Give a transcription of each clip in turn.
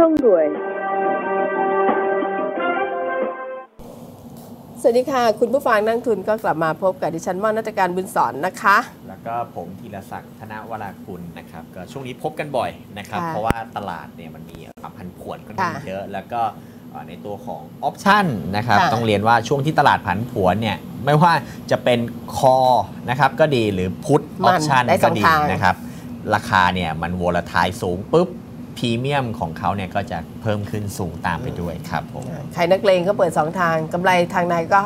ช่องรวยสวัสดีค่ะ คุณผู้ฟังนักทุนก็กลับมาพบกับดิฉันม่อนนัตการบุญสอนนะคะ แล้วก็ผมธีรศักดิ์ธนวราคุณนะครับก็ช่วงนี้พบกันบ่อยนะครับ ค่ะเพราะว่าตลาดเนี่ยมันมีความผันผวนค่อนข้างค่ะเยอะแล้วก็เอ่อในตัวของออปชั่นนะครับค่ะต้องเรียนว่าช่วงที่ตลาดผันผวนเนี่ยไม่ว่าจะเป็น call นะครับก็ดีหรือ put ออปชั่นก็ดีมันได้สองทาง นะครับราคาเนี่ยมันโวลทายสูงปุ๊บ พรีเมียมของเขาเนี่ยก็จะเพิ่มขึ้นสูงตามไปด้วยครับผมใครนักเลงก็เปิดสองทางกำไรทางไหนก็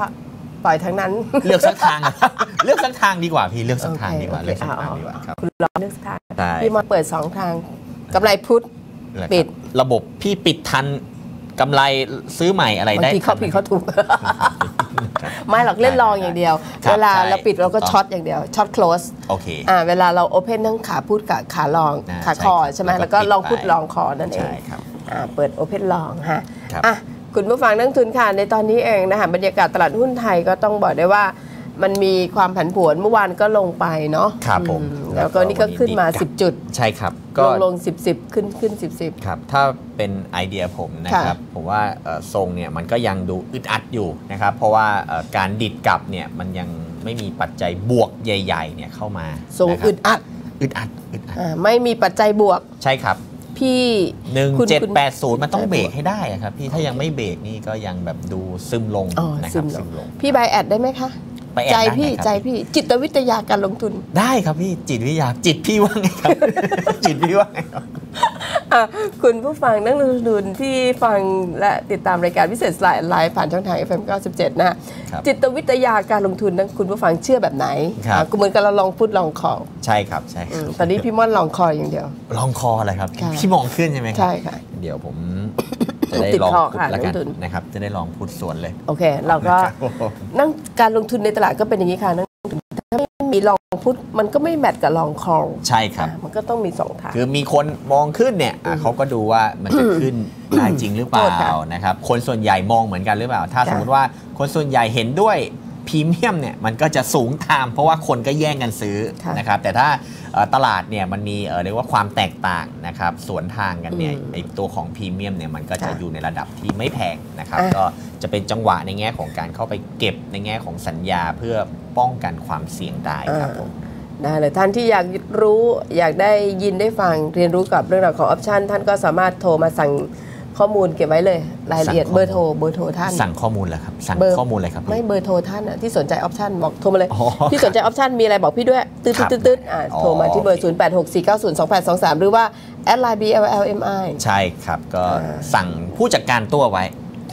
ปล่อยทางนั้น เลือกสักทางอะเลือกสักทางดีกว่าพี่เลือกสักทางดีกว่าโอเคเลือกสักโอเคทางดีกว่าครับคุณลองเลือกสักทางใช่พี่มาเปิดสองทางกำไรพุทธแล้วปิดระบบพี่ปิดทัน กำไรซื้อใหม่อะไรบางได้ทีเขาทันผิดเขาถูก ไม่หรอกเล่นลองอย่างเดียวครับเวลาใช่เราปิดเราก็ถูกต้องช็อตอย่างเดียวช็อต close โอเคอ่าเวลาเราโอเพนทั้งขาพูดกับขาลองอ่าขาใช่คอครับใช่ไหมแล้แล้ววก็ก็ลองพูดปิดไปลองคอนั่นเองใช่ครับอ่าเปิดโอเพนลองฮะครับอะคุณผู้ฟังนักทุนค่ะในตอนนี้เองนะคะบรรยากาศตลาดหุ้นไทยก็ต้องบอกได้ว่า มันมีความผันผวนเมื่อวานก็ลงไปเนาะครับผมอืแล้วก็นี่ก็ขึ้นมาวันนี้ดี10 จุด ใช่ครับลก็งลง 10 10 ขึ้นขึ้น 10 10 ครับ ถ้าเป็นไอเดียผมนะครับ ผมว่าเอ่อทรงเนี่ยมันก็ยังดูอึดอัดอยู่นะครับ เพราะว่าเอ่อการดิดกลับเนี่ยมันยังไม่มีปัจจัยบวกใหญ่ๆเนี่ยเข้ามาทรงนะครับอึดอัดอึดอัดอึดอัดอ่าไม่มีปัจจัยบวกใช่ครับพี่หนึ่งคุณเจ็ดคุณแปดศูนย์มันต้องเบรกให้ได้อะครับพี่ถ้ายังไม่เบรกนี่ก็ยังแบบดูซึมลงอ๋อนะคซึรับมลงซึมลง พี่ใบแอดได้ไหมคะ ไปแอบใจได้พี่ไหมครับใจพี่จิตวิทยาการลงทุนได้ครับพี่จิตวิทยาจิตพี่ว่าไงครับ จิตพี่ว่าไงครับ อะคุณผู้ฟังนักลงทุนที่ฟังและติดตามรายการพิเศษไลน์ไลฟ์ผ่านช่องทาง FM 97 นะฮะครับจิตวิทยาการลงทุนนั้นคุณผู้ฟังเชื่อแบบไหนครับ อะก็เหมือนกับเราลองพูดลองคอใช่ครับใช่คอืรับมตอนนี้พี่ม่อนลองคออย่างเดียว ลองคออะไรครับ ค่ะ พี่มองขึ้นใช่ไหมครัใช่ค่ะ เดี๋ยวผม จะได้ติดลองคอพูดค่ะแล้วกันนักลงทุนนะครับจะได้ลองพูดสวนเลย โอเค เราก็ครับผมนั่งการลงทุนในตลาดก็เป็นอย่างนี้ค่ะนักลงทุนถ้าไม่มีลองพูดมันก็ไม่แมทกับลองคอใช่ครับ มันก็ต้องมีสองทาง คือมีคนมองขึ้นเนี่ยอะเขาก็ดูว่ามันจะขึ้นได้จริงหรือเปล่าโทษค่ะค่ะสมมติว่าคนส่วนใหญ่เห็นด้วย พรีเมียมเนี่ยมันก็จะสูงตาม เพราะว่าคนก็แย่งกันซื้อค่ะนะครับแต่ถ้าเอ่อตลาดเนี่ยมันมีเอ่อเรียกว่าความแตกต่างนะครับสวนทางกันเนี่ยอืมไอตัวของพรีเมียมเนี่ยมันก็จะค่ะอยู่ในระดับที่ไม่แพงนะครับอะก็จะเป็นจังหวะในแง่ของการเข้าไปเก็บในแง่ของสัญญาเพื่อป้องกันความเสี่ยงได้ครับผมได้เลยท่านที่อยากรู้อยากได้ยินได้ฟังเรียนรู้กับเรื่องราวของออปชันท่านก็สามารถโทรมาสั่ง ข้อมูลเก็บไว้เลย รายละเอียดสั่งข้อมูลเบอร์โทรเบอร์โทรท่าน สั่งข้อมูลเหรอครับ สั่งเบอร์ข้อมูลอะไรครับ ไม่เบอร์โทรท่านอะที่สนใจออปชันบอกโทรมาเลยอ๋อที่สนใจออปชันมีอะไรบอกพี่ด้วยตืดครับตืดตืดอ่าอ๋อโทรมาที่เบอร์โอเค0 8 6 4 9 0 2 8 2 3 หรือว่า add Line BLLMI ใช่ครับ ก็อ่าสั่งผู้จัดการตัวไว้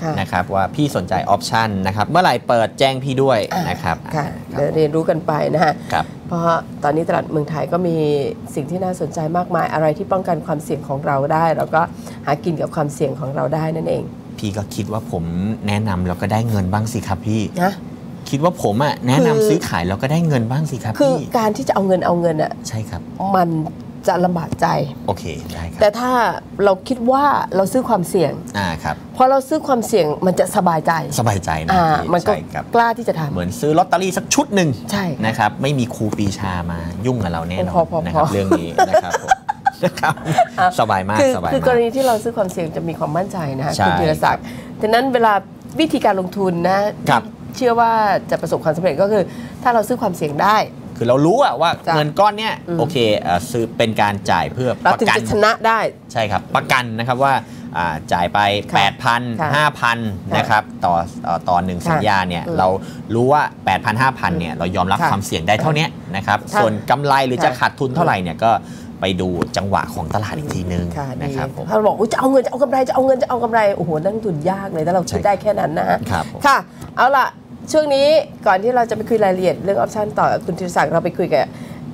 ค่ะนะครับว่าพี่สนใจออปชันนะครับ เมื่อไหร่เปิดแจ้งพี่ด้วยอ่านนะครับค่ะครับเดี๋ยวเรียนรู้กันไปนะฮะครับ เพราะตอนนี้ตลาดเมืองไทยก็มีสิ่งที่น่าสนใจมากมายอะไรที่ป้องกันความเสี่ยงของเราได้แล้วก็หากินกับความเสี่ยงของเราได้นั่นเอง พี่ก็คิดว่าผมแนะนำแล้วก็ได้เงินบ้างสิครับพี่นะคิดว่าผมอะแนะนำคือซื้อขายแล้วก็ได้เงินบ้างสิครับคือพี่การที่จะเอาเงินเอาเงินอะใช่ครับ มัน จะลำบากใจ โอเคได้คแต่รับถ้าเราคิดว่าเราซื้อความเสี่ยงอ่าครับพอเราซื้อความเสี่ยงมันจะสบายใจสบายใจนะอ่าพี่มันก็ใช่ครับกล้าที่จะทำ เหมือนซื้อลอตเตอรี่สักชุดหนึ่งใช่ค่ะนะครับ ไม่มีครูปรีชามายุ่งกับเราแน่นอพอนพอนะครับพอเรื่องนี้นะครับผมนะครับสบายมากคือสบายคือกมารกณีที่เราซื้อความเสี่ยงจะมีความมั่นใจนะใช่คุณธีรศักดิ์ดังนั้นเวลาวิธีการลงทุนนะครับ เชื่อว่าจะประสบความสำเร็จก็คือ ถ้าเราซื้อความเสี่ยงได้ คือเรารู้อะว่าจ้ะเงินก้อนเนี้ยอืมโอเคเอ่อซื้อเป็นการจ่ายเพื่อเราประถึงกัน จะชนะได้ ใช่ครับประกันนะครับว่าอ่าจ่ายไป ค่ะ8,000 ค่ะ5,000นะครับต่อเอ่อต่อหนึ่งค่ะสัญญาเนี่ยอืมเรารู้ว่า 8,000 5,000เนี่ยเรายอมรับค่ะความเสี่ยงได้เท่าเนี้ยนะครับค่ะส่วนกำไรหรือจะค่ะ ขาดทุนเท่าไหร่เนี่ยก็ไปดูจังหวะของตลาดอีกทีนึงค่ะดีนะครับผม ถ้าเราบอกอุ๊ยจะเอาเงินจะเอากำไรจะเอาเงินจะเอากำไรโอ้โหนั่งทุนยากเลยถ้าเราคิดใช่ ได้แค่นั้นนะฮะ ครับผม ค่ะ เอาล่ะ ช่วงนี้ก่อนที่เราจะไปคุยรายละเอียดเรื่องออปชันต่อกับคุณธีรศักดิ์เราไปคุยกับ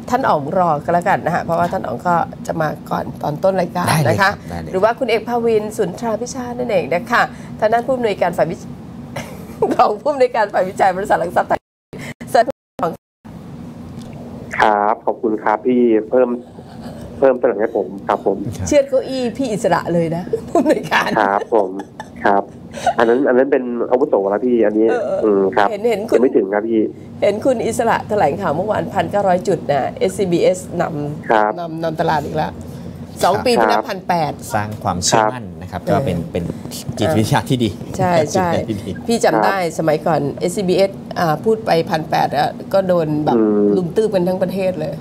ท่านอ๋องรอกันแล้วกันนะฮะเพราะว่าท่านอ๋องก็จะมาก่อนตอนต้นรายการได้เลยนะครัคะบได้เลยหรือว่าคุณเอกภาวินสุนทราพิชาตินั่นเองนะคะท่านด้านผู้อำนวยการฝ่ายวิรองผู้อำนวยการฝ่ายวิจัยบริษัทหลักทรัพย์ไทยสวัสดีครับขอบคุณครับพี่เพิ่มเพิ่มเสนอให้ผมครับผม เชือดเก้าอี้พี่อิสระเลยนะผู้อำนวยการครับผมครับ อันนั้นอันนั้นเป็นอาวุโสแล้วพี่อันนี้เออเอออืมครับเห็นเห็นคุยัณงไม่ถึงครับพี่ เห็นคุณอิสระแถลงข่าวเมื่อวานพันเก้าร้อยจุดนะ SCBS นครับำนำนำตลาดอีกแล้วสองปีครับเป็นนับพันแปดสร้างความเชื่อมั่นนะครับ ก็เป็นเป็นจิตวิทยาที่ดี ใช่ใช่จิตวิทยาที่ดีพี่จำได้สมัยก่อน SCBS อ่าพูดไปพันแปดอะก็โดนแบบอืมลุมตื้อกันทั้งประเทศเลย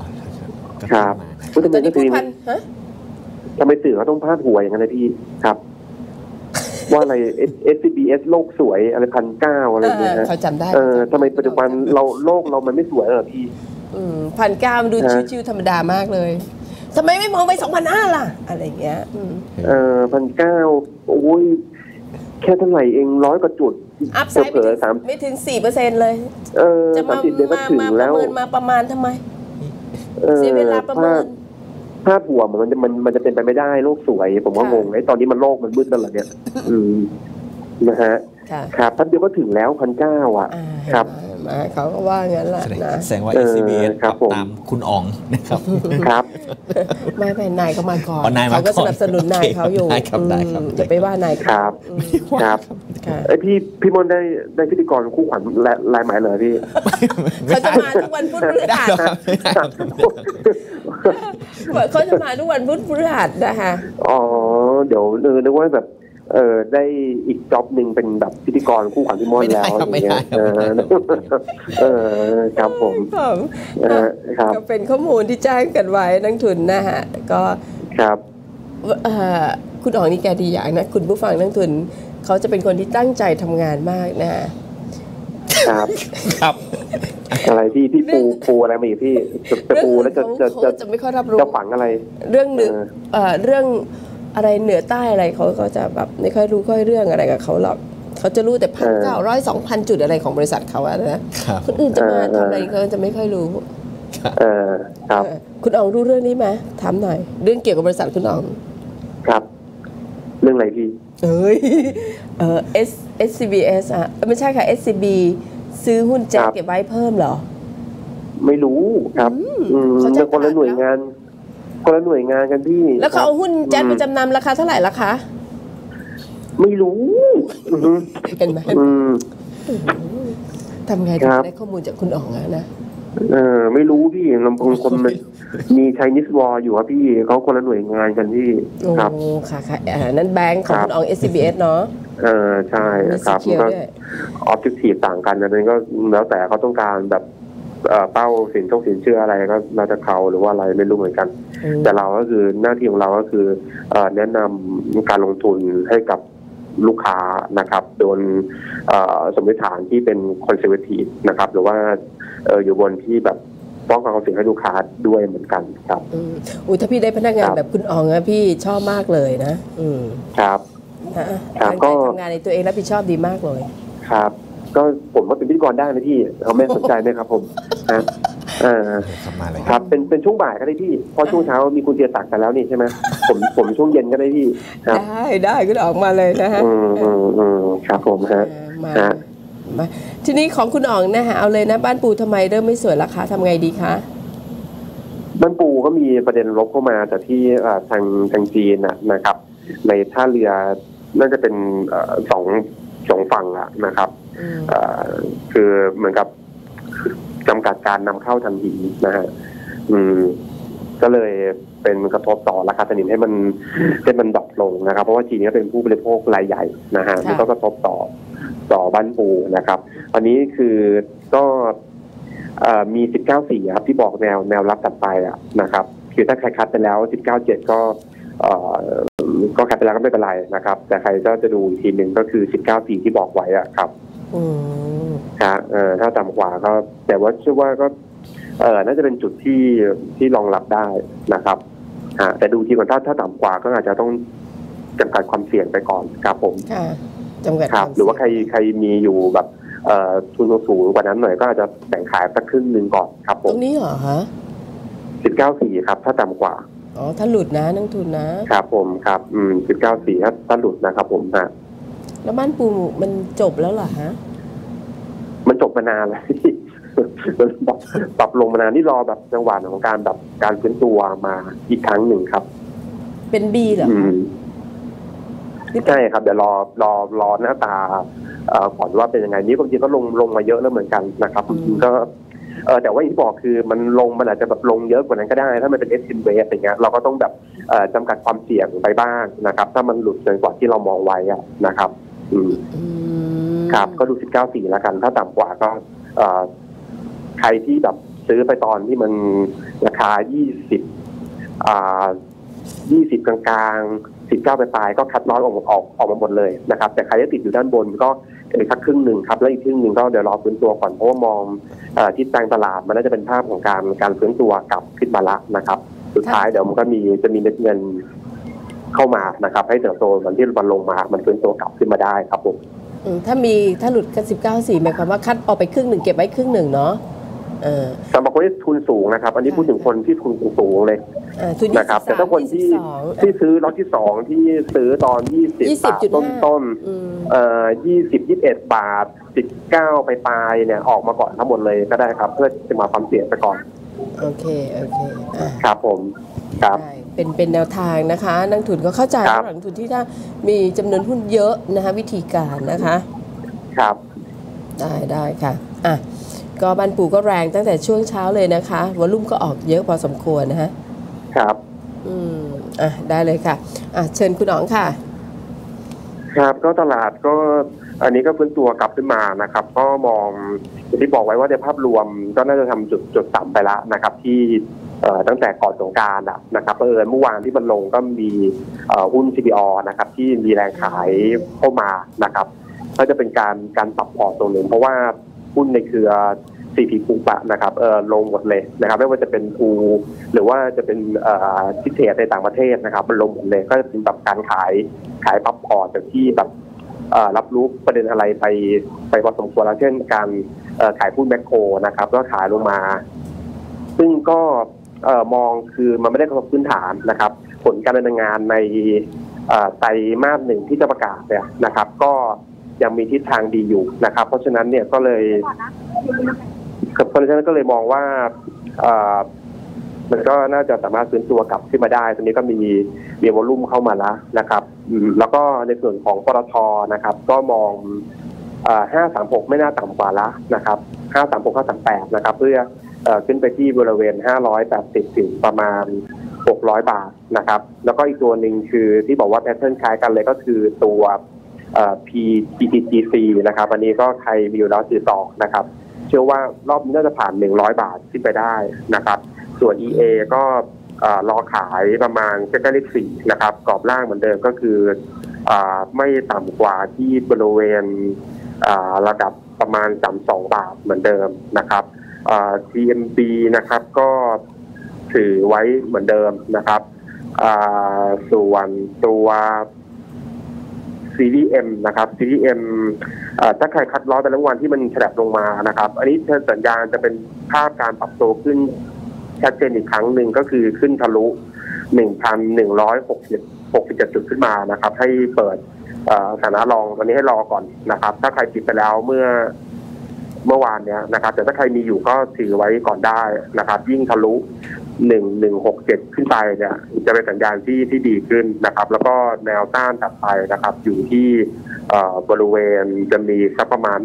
ก็ครับขึ้นมานะพูดตถึองนนี้พูดก็คือพันฮะทำไมสื่อเขาต้องพาดหัวอย่างนั้นนะพี่ครับ ว่าอะไร S C B S โลกสวยอะไรพันเก้าอะไรอย่างเงี้ยเออฮะเขาจำได้เออทำไมปัจจุบันเราโลกเรามันไม่สวยเหรอพี่พันเก้ามันดูฮะชิวๆธรรมดามากเลยทำไมไม่มองไปสองพันห้าล่ะ อะไรอย่างเงี้ยอืมเออพันเก้าโอ้ยแค่เท่าไหร่เองร้อยกว่าจุดอัพไซด์เผลอๆสามไม่ถึงสี่เปอร์เซ็นต์เลย เออจะสามมาสิบเดือนก็มาถึงมาปแล้ระวเมินมาประมาณทำไมออเสียเวลาประเมิน พดพาดหัวมันจะมันมันจะเป็นไปไม่ได้โลกสวย ผมว่าค่ะงงไอ้ตอนนี้มันโลกมันมืดแล้วเหรอเนี่ย อืมนะฮะค่ะครับแป๊บเดียวก็ถึงแล้วพันเก้าอะอ่าครับ เห็นไหมเขาก็ว่างั้นแหละแสดงนะแสดงว่าเออ SCBS ครับปผมตามคุณอ๋องนะครับครับ ไม่ไม่นายเขามาก่อนอ๋อนายมาเขาก็ก่สอนนับสนุนนายเขาอยู่ได้ครับได้ครับอืมอย่าไปว่านายคเขารับอืมครับค่ะไอยพี่พี่มนต์ได้ได้พิธีกรคู่ขวัญลายลายหมายเลยพี่เขาจะมาทุกวันพุธพฤหัสเขาจะมาทุกวันพุธพฤหัสนะคะอ๋อเดี๋ยวเออนึกว่าแบบ เออได้อีกจ็อบหนึ่งเป็นแบบพิธีกรคู่ขวัญพี่มนต์แล้วไม่ได้ครับอย่างเงี้ยไม่ได้ครับเออเออครับผมครับเออครับก็เป็นข้อมูลที่แจ้งกันไว้นักทุนนะฮะก็ครับเอ่อคุณอ๋องนี่แกดีอย่างนะ คุณผู้ฟังนักทุนเขาจะเป็นคนที่ตั้งใจทำงานมากนะฮะครับครับอะไรพี่พี่ปูปูอะไรมาอีกพี่จะจะปูแล้วจะเขาจะเขาจะจะไม่ค่อยรับรู้จะฝังอะไร เรื่องหนึ่งเออเอ่อเรื่อง อะไรเหนือใต้อะไรเขาก็จะแบบไม่ค่อยรู้ค่อยเรื่องอะไรกับเขาหรอกเขาจะรู้แต่พันเก้าร้อยสองพันจุดอะไรของบริษัทเขาอะนะครับคนอื่นจะมาทำอะไรเขาจะไม่ค่อยรู้เออครับเออคุณอ๋องรู้เรื่องนี้ไหมถามหน่อย เรื่องเกี่ยวกับบริษัทคุณอ๋องครับ เรื่องอะไรพี่เอ้ยเออ S SCBS อะเอ้ยไม่ใช่ค่ะ SCB ซื้อหุ้นแจ็คครับเก็บไว้เพิ่มเหรอ ไม่รู้ครับอืมเขาจะเป็นคนละหน่วยงาน คนละหน่วยงานกันพี่ แล้วเขาคเอารับหุ้นแจ็คไปอืมจำนำราคาเท่าไหร่ละคะ ไม่รู้อืมเห็นไหมอืมทำไงถึงครับได้ข้อมูลจากคุณอ๋องอะนะเออไม่รู้พี่ลำพงคนมันมีไชนิสวออยู่ครับพี่เขาคนละหน่วยงานกันพี่โอ้ครับค่ะค่ะอ่านั้นแบงค์ของครับคุณอ๋อง SCBS เนาะเออใช่มีคสีรับเขียวก็ด้วยออบเจกตีฟต่างกันอันนั้นก็แล้วแต่เขาต้องการแบบ เอ่อเป้าสินโชคสินเชื่ออะไรก็เราจะเขาหรือว่าอะไรไม่รู้เหมือนกันอืมแต่เราก็คือหน้าที่ของเราก็คือเอ่อแนะนำการลงทุนให้กับลูกค้านะครับ โดนเอ่อสมมติฐานที่เป็นคอนเซอร์เวทีฟนะครับ หรือว่าเอ่ออยู่บนที่แบบป้องกันความเสี่ยงให้ลูกค้าด้วยเหมือนกันครับอืมอุ้ยถ้าพี่ได้พนักงานครับแบบคุณอ๋องอะพี่ชอบมากเลยนะ อืมครับฮะครับตั้งก็ใจทำงานในตัวเองรับผิดชอบดีมากเลย ครับ ก็ผมว่าเป็นพิธีกรได้นะพี่เขาไม่สนใจไหมครับ ผมฮะเออครับมาเลยครับ เป็นเป็นช่วงบ่ายก็ได้พี่เพราะช่วงเช้ามีคุณเตียศักดิ์กันแล้วนี่ใช่ไหมผมผมช่วงเย็นก็ได้พี่ครับได้ได้คุณอ๋องมาเลยนะฮะอืมอืมอืมครับผมฮะอ่ามาฮะมาทีนี้ของคุณอ๋องนะฮะเอาเลยนะบ้านปูทำไมเริ่มไม่สวยราคาทำไงดีคะบ้านปูก็มีประเด็นลบเข้ามาจากที่เอ่อทางทางจีนน่ะนะครับ ในท่าเรือน่าจะเป็นเอ่อสองสองฝั่งอะนะครับอืมเอ่อ คือเหมือนกับจำกัดการนำเข้าทันทีนะฮะอืม ก็เลยเป็นกระทบต่อราคาสนิมให้มันให้มันดรอปลงนะครับ เพราะว่าจีนก็เป็นผู้บริโภครายใหญ่นะฮะมันก็กระทบต่อต่อบ้านปูนะครับ อันนี้คือก็เอ่อมี 19สีครับ ที่บอกแนวแนวรับถัดไปอะนะครับ คือถ้าใครคัดไปแล้ว 19 7ก็เอ่อก็คัดไปแล้วก็ไม่เป็นไรนะครับ แต่ใครก็จะดูอีกทีหนึ่งก็คือ 19สีที่บอกไว้อะครับอืม ครับเอ่อถ้าต่ำกว่าก็แต่ว่าเชื่อว่าก็เออน่าจะเป็นจุดที่ที่รองรับได้นะครับฮะแต่ดูทีก่อนถ้าถ้าต่ำกว่าก็อาจจะต้องจำกัดความเสี่ยงไปก่อนครับผมค่ะจำกัดครับวมหรือว่าใครเสี่ยงใครมีอยู่แบบเอ่อทุนสูงกว่านั้นหน่อยก็อาจจะแบ่งขายสักครึ่งหนึ่งก่อนครับผตรมงนี้เหรอฮะสิบเก้าสี่ครับ ถ้าต่ำกว่าอ๋อถ้าหลุดนะนักทุนนะครับผมครับ อืมสิบเก้าสี่ถ้าถ้าหลุดนะครับผมฮะ แล้วบ้านปูมันจบแล้วเหรอฮะ มันจบมานานแล้วมันปรับปรับลงมานานนี่รอแบบจังหวะของการแบบการฟื้นตัวมาอีกครั้งหนึ่งครับ เป็นบีเหรออืคะมนี่เป็นใช่ครับเดี๋ยวรอรอรอหน้าตาเอ่อก่อนว่าเป็นยังไงนี่บางทีก็ลงลงมาเยอะแล้วเหมือนกันนะครับจริงๆก็เออแต่ว่าอย่างที่บอกคือมันลงมันอาจจะแบบลงเยอะกว่านั้นก็ได้ ถ้ามันเป็นเอสซินเวสอย่างเงี้ยเราก็ต้องแบบเอ่อจำกัดความเสี่ยงไปบ้างนะครับ ถ้ามันหลุดเกินกว่าที่เรามองไว้อะนะครับ อืมอืมครับก็ดู19สีแล้วกัน ถ้าต่ำกว่าก็เอ่อใครที่แบบซื้อไปตอนที่มันราคา20อ่า20กลางๆ19ไปปลายๆก็คัดลอสออกออกออกมาหมดเลยนะครับ แต่ใครที่ติดอยู่ด้านบนก็อีกสักครึ่งหนึ่งครับ แล้วอีกครึ่งหนึ่งก็เดี๋ยวรอฟื้นตัวก่อนเพราะว่ามองเอ่อทิศทางตลาดมันน่าจะเป็นภาพของการการฟื้นตัวกลับขึ้นมาละนะครับ สุดท้ายเดี๋ยวมันก็มีจะมีเม็ดเงิน เข้ามานะครับ ให้เติบโตเหมือนที่มันลงมา มันฟื้นตัวกลับขึ้นมาได้ครับผมอืมถ้ามีถ้าหลุดกันสิบเก้าสี่หมายความว่าคัดออกไปครึ่งหนึ่งเก็บไว้ครึ่งหนึ่งเนาะเออสำหรับคนที่ทุนสูงนะครับ อันนี้พูดถึงคนที่ทุนสูงๆเลยเออทุนนะครับ แต่ถ้าคนที่22ที่ซื้อล็อตที่สองที่ซื้อตอนยี่สิบ20.5บาทต้นต้นอืมๆเอ่อยี่สิบยี่สิบเอ็ดบาทสิบเก้าไปปลายๆเนี่ยออกมาก่อนทั้งหมดเลยก็ได้ครับ เพื่อจะมาความเสี่ยงไปก่อน โอเค โอเคอะครับผมครับได้ เป็นเป็นแนวทางนะคะ นักทุนก็เข้าใจครับว่านักทุนที่ถ้ามีจำนวนหุ้นเยอะนะคะ วิธีการนะคะ ครับ ได้ได้ค่ะอะก็บันปูก็แรงตั้งแต่ช่วงเช้าเลยนะคะวอลุ่มก็ออกเยอะพอสมควรนะฮะครับ อืมอะได้เลยค่ะ อะเชิญคุณอ๋องค่ะ ครับก็ตลาดก็ อันนี้ก็ฟื้นตัวกลับขึ้นมานะครับ ก็มองอย่างที่บอกไว้ว่าในภาพรวมก็น่าจะทำจุดจุดต่ำไปแล้วนะครับ ที่ตั้งแต่ก่อนสงกรารนะครับเออเมื่อวานที่มันลงก็มีอุ้น CPO นะครับที่มีแรงขายเข้ามานะครับก็จะเป็นการการปรับพอร์ตตรงหนึ่งเพราะว่าหุ้นในเครือ CP ปูปะนะครับเออลงหมดเลยนะครับไม่ว่าจะเป็นปูหรือว่าจะเป็นเอ่อทิเทในต่างประเทศนะครับมันลงหมดเลยก็จะเป็นแบบการขายขายปรับพอร์ตจากที่แบบ รับรู้ประเด็นอะไรไปไปพอสมควรแล้วเช่นการเอ่อขายหุ้นแมคโครนะครับ ก็ขายลงมา ซึ่งก็เอ่อมองคือมันไม่ได้กระทบพื้นฐานนะครับ ผลการดำเนินงานในเอ่อไตรมาสหนึ่งที่จะประกาศเนี่ยนะครับ ก็ยังมีทิศทางดีอยู่นะครับ เพราะฉะนั้นเนี่ยก็เลยเพราะฉะนั้นก็เลยมองว่าเอ่อ มันก็น่าจะสามารถฟื้นตัวกลับขึ้นมาได้ตอนนี้ก็มีมีวอลุ่มเข้ามาแล้วนะครับ แล้วก็ในส่วนของปตทนะครับ ก็มองห้าสามหกไม่น่าต่ำกว่าละนะครับห้าสามหกห้าสามแปดนะครับ เพื่ออขึ้นไปที่บริเวณ580ถึงประมาณ600บาทนะครับ แล้วก็อีกตัวหนึ่งคือที่บอกว่าแพทเทิร์นคล้ายกันเลยก็คือตัว P PTGC นะครับอันนี้ก็ใครมีอยู่แล้วซื้อต่อนะครับ เชื่อว่ารอบนี้น่าจะผ่าน100บาทขึ้นไปได้นะครับ ส่วน EA ก็เอ่อรอขายประมาณใกล้ๆเลขสี่นะครับ กรอบล่างเหมือนเดิมก็คืออไม่ต่ำกว่าที่บริเวณระดับประมาณ 32 บาทเหมือนเดิมนะครับ t m b นะครับก็ถือไว้เหมือนเดิมนะครับส่วนตัว CDM นะครับ CDM ถ้าใครคัดล้อแต่ละวันที่มันฉลบลงมานะครับ อันนี้สัญญาณจะเป็นภาพการปรับตัวขึ้น ชัดเจนอีกครั้งหนึ่งก็คือขึ้นทะลุ 1,167จุดขึ้นมานะครับ ให้เปิดเอ่อฐานะรองวันนี้ให้รอก่อนนะครับ ถ้าใครปิดไปแล้วเมื่อเมื่อวานเนี้ยนะครับ แต่ถ้าใครมีอยู่ก็ถือไว้ก่อนได้นะครับ ยิ่งทะลุหนึ่งหนึ่งหกเจ็ดขึ้นไปเนี่ย จะเป็นสัญญาณที่ที่ดีขึ้นนะครับ แล้วก็แนวต้านถัดไปนะครับ อยู่ที่บริเวณจะมีสักประมาณ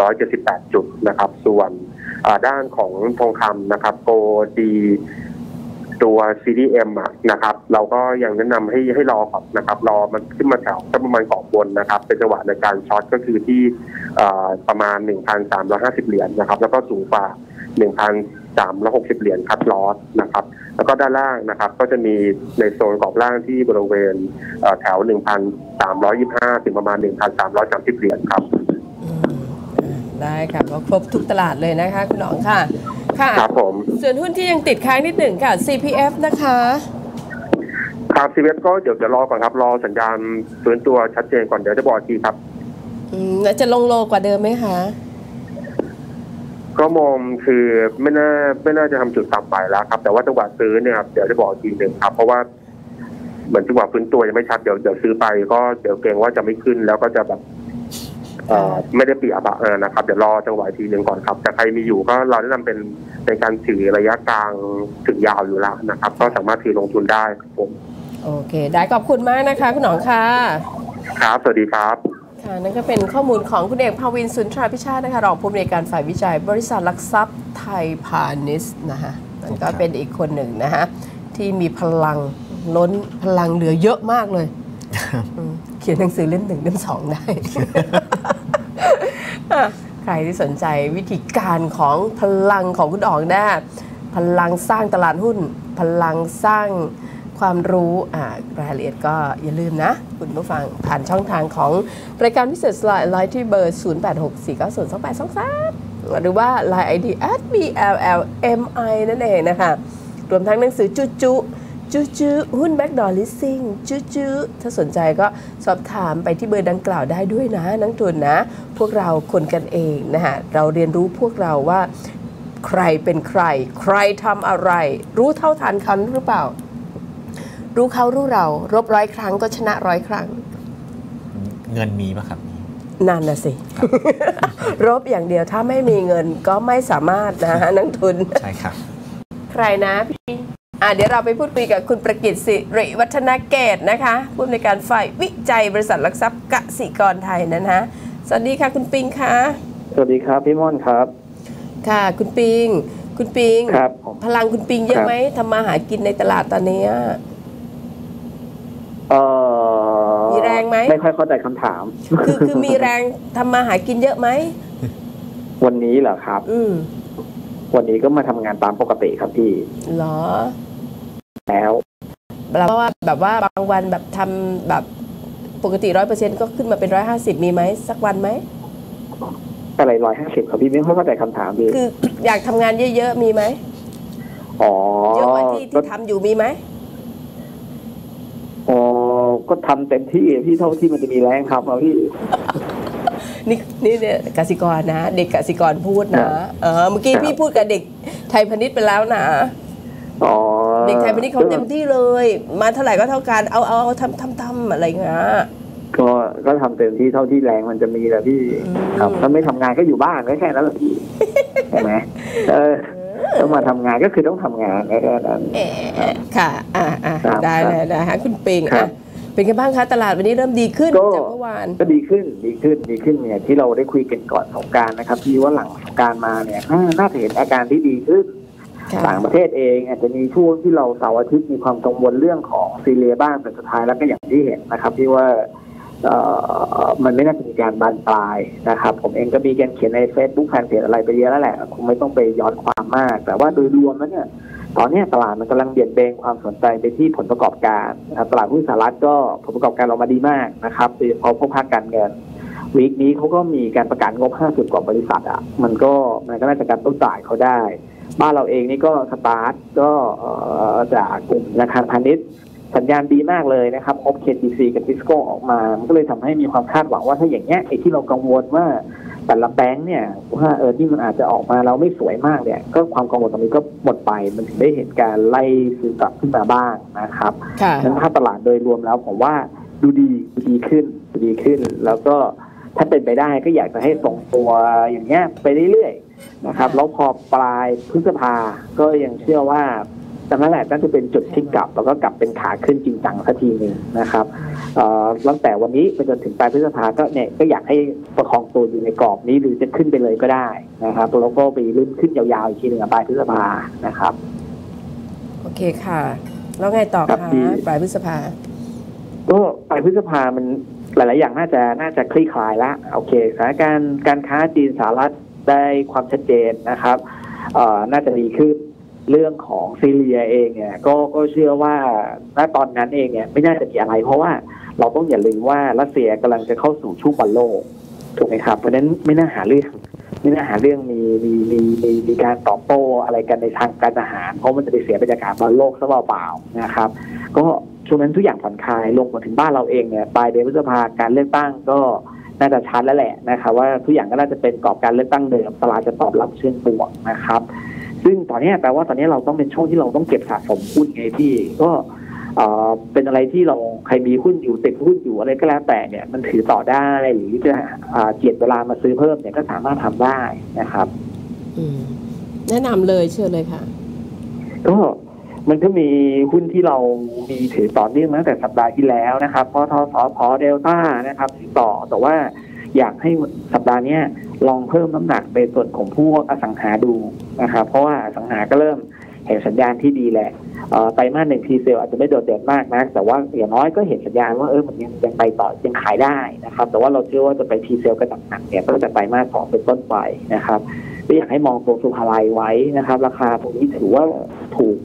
1,178 จุดนะครับ ส่วน ด้านของทองคำนะครับโกดีตัว CDM อะนะครับ เราก็ยังแนะนำให้ให้รอก่อนนะครับ รอมันขึ้นมาแถวสักประมาณกรอบบนนะครับ เป็นจังหวะในการช็อตก็คือที่เอ่อประมาณ 1,350 เหรียญนะครับ แล้วก็สูงกว่า 1,360 เหรียญคัดลอสนะครับ แล้วก็ด้านล่างนะครับ ก็จะมีในโซนกรอบล่างที่บริเวณเอ่อแถว 1,325 ถึงประมาณ 1,330 เหรียญครับ ได้ค่ะก็ครบทุกตลาดเลยนะคะ คุณอ๋องค่ะ ค่ะครับผม ส่วนหุ้นที่ยังติดค้างนิดหนึ่งค่ะ CPF นะคะ ครับซีเวฟก็เดี๋ยวจะรอก่อนครับ รอสัญญาณฟื้นตัวชัดเจนก่อนเดี๋ยวจะบอกอีกทีครับ อืมแล้วจะลงโลกว่าเดิมไหมคะ ก็มองคือไม่น่าไม่น่าจะทำจุดต่ำไปแล้วครับ แต่ว่าจังหวะซื้อเนี่ยครับเดี๋ยวจะบอกอีกทีหนึ่งครับ เพราะว่าเหมือนจังหวะฟื้นตัวยังไม่ชัดเดี๋ยวเดี๋ยวซื้อไปก็เดี๋ยวเกรงว่าจะไม่ขึ้นแล้วก็จะแบบเอ่อ ไม่ได้เปรียบอะเออนะครับ เดี๋ยวรอจังหวะอีกทีหนึ่งก่อนครับ แต่ใครมีอยู่ก็เราแนะนำเป็นเป็นการถือระยะกลางถึงยาวอยู่แล้วนะครับ ก็สามารถถือลงทุนได้ครับผมโอเค ได้ขอบคุณมากนะคะคุณอ๋องค่ะ ครับ สวัสดีครับค่ะนั่นก็เป็นข้อมูลของคุณเอกภาวินสุนทราพิชาตินะคะรองผู้อำนวยการฝ่ายวิจัย บริษัทหลักทรัพย์ไทยพาณิชย์นะคะนั่นก็เป็นอีกคนหนึ่งนะคะที่มีพลังล้นพลังเหลือเยอะมากเลยอืมเขียนหนังสือเล่มหนึ่งเล่มสองได้อะใครที่สนใจวิธีการของพลังของคุณออกได้พลังสร้างตลาดหุ้น พลังสร้างความรู้อ่ารายละเอียดก็อย่าลืมนะ คุณผู้ฟังผ่านช่องทางของรายการพิเศษสไลด์ไลน์ที่เบอร์ 0864902823 หรือว่า Line ID at BLLMI นั่นเองนะคะ รวมทั้งหนังสือจุจุ จุจุหุ้น backdoor listing จุจุถ้าสนใจก็สอบถามไปที่เบอร์ดังกล่าวได้ด้วยนะ นักทุนนะ พวกเราคนกันเองนะฮะเราเรียนรู้พวกเราว่าใครเป็นใคร ใครทำอะไร รู้เท่าทันกันหรือเปล่า รู้เขารู้เรา รบร้อยครั้งก็ชนะร้อยครั้ง เงินมีปะครับนั่นนะสิ รบอย่างเดียวถ้าไม่มีเงินก็ไม่สามารถนะฮะนักทุน ใช่ครับ ใครนะพี่อะ เดี๋ยวเราไปพูดคุยกับคุณประกิตสิริวัฒนเกตนะคะผู้อำนวยการฝ่ายวิจัยบริษัทหลักทรัพย์กสิกรไทยนะฮะสวัสดีค่ะคุณปิงค่ะสวัสดีครับพี่ม่อนครับ ค่ะ คุณปิง คุณปิงครับผมพลังคุณปิงเยอะไหมทำมาหากินในตลาดตอนนี้อะเอ่อมีแรงไหมไม่ค่อยเข้าใจคำถาม คือคือมีแรงทำมาหากินเยอะไหมวันนี้เหรอครับ อืมวันนี้ก็มาทำงานตามปกติครับพี่เหรอ แล้วเพราะว่าแบบว่าบางวันแบบทำแบบปกติร้อยเปอร์เซ็นต์ก็ขึ้นมาเป็นร้อยห้าสิบมีไหมสักวันไหมอะไรร้อยห้าสิบครับพี่ไม่ค่อยเข้าใจคำถามพี่คืออยากทำงานเยอะๆมีไหมอ๋อเยอะกว่าที่ก็ที่ทำอยู่มีไหมอ๋อก็ทำเต็มที่พี่เท่าที่มันจะมีแรงครับเอาพี่นี่นี่เนี่ยกสิกรนะ เด็กกสิกรพูดครันะบเออเมื่อกี้ครับพี่พูดกับเด็กไทยพาณิชย์ไปแล้วนะอ๋อ เด็กไทยพาณิชย์เขาเต็มที่เลย มาเท่าไหร่ก็เท่ากันเอาเอาเอาทำทำทำอะไรเงี้ยก็ก็ทำเต็มที่เท่าที่แรงมันจะมีแหละพี่อืมครับถ้าไม่ทำงานก็อยู่บ้านก็แค่นั้นแหละพี่ใช่ไหมเออต้องมาทำงานก็คือต้องทำงานแค่นั้นเอ๊ะค่ะ อ่าอ่าครับได้เลยนะฮะคุณปิงครัอะบเป็นไงบ้างคะตลาดวันนี้เริ่มดีขึ้นก็จากเมื่อวานก็ดีขึ้นดีขึ้นดีขึ้นเนี่ยที่เราได้คุยกันก่อนสงกรารนะครับพี่ว่าหลังสงกรารมาเนี่ยน่าน่าจะเห็นอาการที่ดีขึ้นค่ะ ต่างประเทศเองอาจจะมีช่วงที่เราเสาร์อาทิตย์มีความกังวลเรื่องของซีเรียบ้างแต่สุดท้ายแล้วก็อย่างที่เห็นนะครับ ที่ว่ามันไม่น่าจะมีการบานปลายนะครับ ผมเองก็มีการเขียนใน Facebook แฟนเพจอะไรไปเยอะแล้วแหละ คงไม่ต้องไปย้อนความมาก แต่ว่าโดยรวมแล้วเนี่ยตอนนี้ตลาดมันกำลังเบี่ยงเบนความสนใจไปที่ผลประกอบการนะครับตลาดหุ้นสหรัฐก็ผลประกอบการออกมาดีมากนะครับโดยเฉพาะพวกภาคการเงิน week นี้เขาก็มีการประกาศงบ 50 กว่าบริษัทอะมันก็มันก็น่าจะกระตุ้นใจเขาได้ บ้านเราเองนี่ก็สตาร์ทก็เอ่อจากกลุ่มธนาคารพาณิชย์สัญญาณดีมากเลยนะครับงบ KTC กับ Tisco ออกมา มันก็เลยทำให้มีความคาดหวังว่าถ้าอย่างเงี้ยไอ้ที่เรากังวลว่าแต่ละแบงค์เนี่ยว่าเออที่มันอาจจะออกมาเราไม่สวยมากเนี่ย ก็ความกังวลตรงนี้ก็หมดไป มันถึงได้เห็นการไล่ซื้อกลับขึ้นมาบ้างนะครับค่ะนั้นภาพตลาดโดยรวมแล้วผมว่าดูดีดูดีขึ้นดูดีขึ้น แล้วก็ถ้าเป็นไปได้ก็อยากจะให้ส่งตัวอย่างเงี้ยไปเรื่อยๆ นะครับ แล้วพอปลายพฤษภาก็ยังเชื่อว่าตอนนั้นแหละน่าจะเป็นจุดที่กลับ แล้วก็กลับเป็นขาขึ้นจริงจังสักทีหนึ่งนะครับเอ่อตั้งแต่วันนี้ไปจนถึงปลายพฤษภาก็เนี่ยก็อยากให้ประคองตัวอยู่ในกรอบนี้หรือจะขึ้นไปเลยก็ได้นะครับแล้วก็ไปลุ้นขึ้นยาวๆอีกทีหนึ่งอะปลายพฤษภานะครับ โอเคค่ะ แล้วไงต่อครับคะดีปลายพฤษภา ก็ปลายพฤษภามันหลาย ๆ อย่างน่าจะน่าจะคลี่คลายละโอเคสถานการณ์การค้าจีนสหรัฐ ได้ความชัดเจนนะครับน่าจะดีขึ้นเรื่องของซีเรียเองเนี่ยก็ก็เชื่อว่าณตอนนั้นเองเนี่ยไม่น่าจะมีอะไร เพราะว่าเราต้องอย่าลืมว่ารัสเซียกำลังจะเข้าสู่ช่วงบอลโลกถูกไหมครับเพราะฉะนั้นไม่น่าหาเรื่องไม่น่าหาเรื่องมีมีมีมีมีการตอบโต้อะไรกันในทางการทหาร เพราะมันจะไปเสียบรรยากาศบอลโลกซะเปล่าๆนะครับ ก็ช่วงนั้นทุกอย่างผ่อนคลายลงมาถึงบ้านเราเองเนี่ยปลายเดือนพฤษภาการเลือกตั้งก็ น่าจะชัดแล้วแหละนะครับ ว่าทุกอย่างก็น่าจะเป็นกรอบการเลือกตั้งเดิมตลาดจะตอบรับเชิงบวกนะครับ ซึ่งตอนเนี้ยแปลว่าตอนนี้เราต้องเป็นช่วงที่เราต้องเก็บสะสมหุ้นไงพี่ก็เอ่อเป็นอะไรที่เราใครมีหุ้นอยู่ติดหุ้นอยู่อะไรก็แล้วแต่เนี่ยมันถือต่อได้หรือจะอ่าเจียดเวลามาซื้อเพิ่มเนี่ยก็สามารถทำได้นะครับ อืมแนะนำเลยเชื่อเลยค่ะก็ มันก็มีหุ้นที่เรามีถือต่อเนื่องมาตั้งแต่สัปดาห์ที่แล้วนะครับพอทอสอพอเดลต้านะครับถือต่อแต่ว่าอยากให้สัปดาห์นี้ลองเพิ่มน้ำหนักในส่วนของพวกอสังหาดูนะครับ เพราะว่าอสังหาก็เริ่มเห็นสัญญาณที่ดีแหละไตรมาสหนึ่ง presale อาจจะไม่โดดเด่นมากนะแต่ว่าอย่างน้อยก็เห็นสัญญาณว่าเออมันยังยังไปต่อยังขายได้นะครับ แต่ว่าเราเชื่อว่าจะไป presale กันหนักเนี่ยก็จะไตรมาสสองเป็นต้นไปนะครับ ก็อยากให้มองตัวศุภาลัยไว้นะครับ ราคาตรงนี้ถือว่าถูก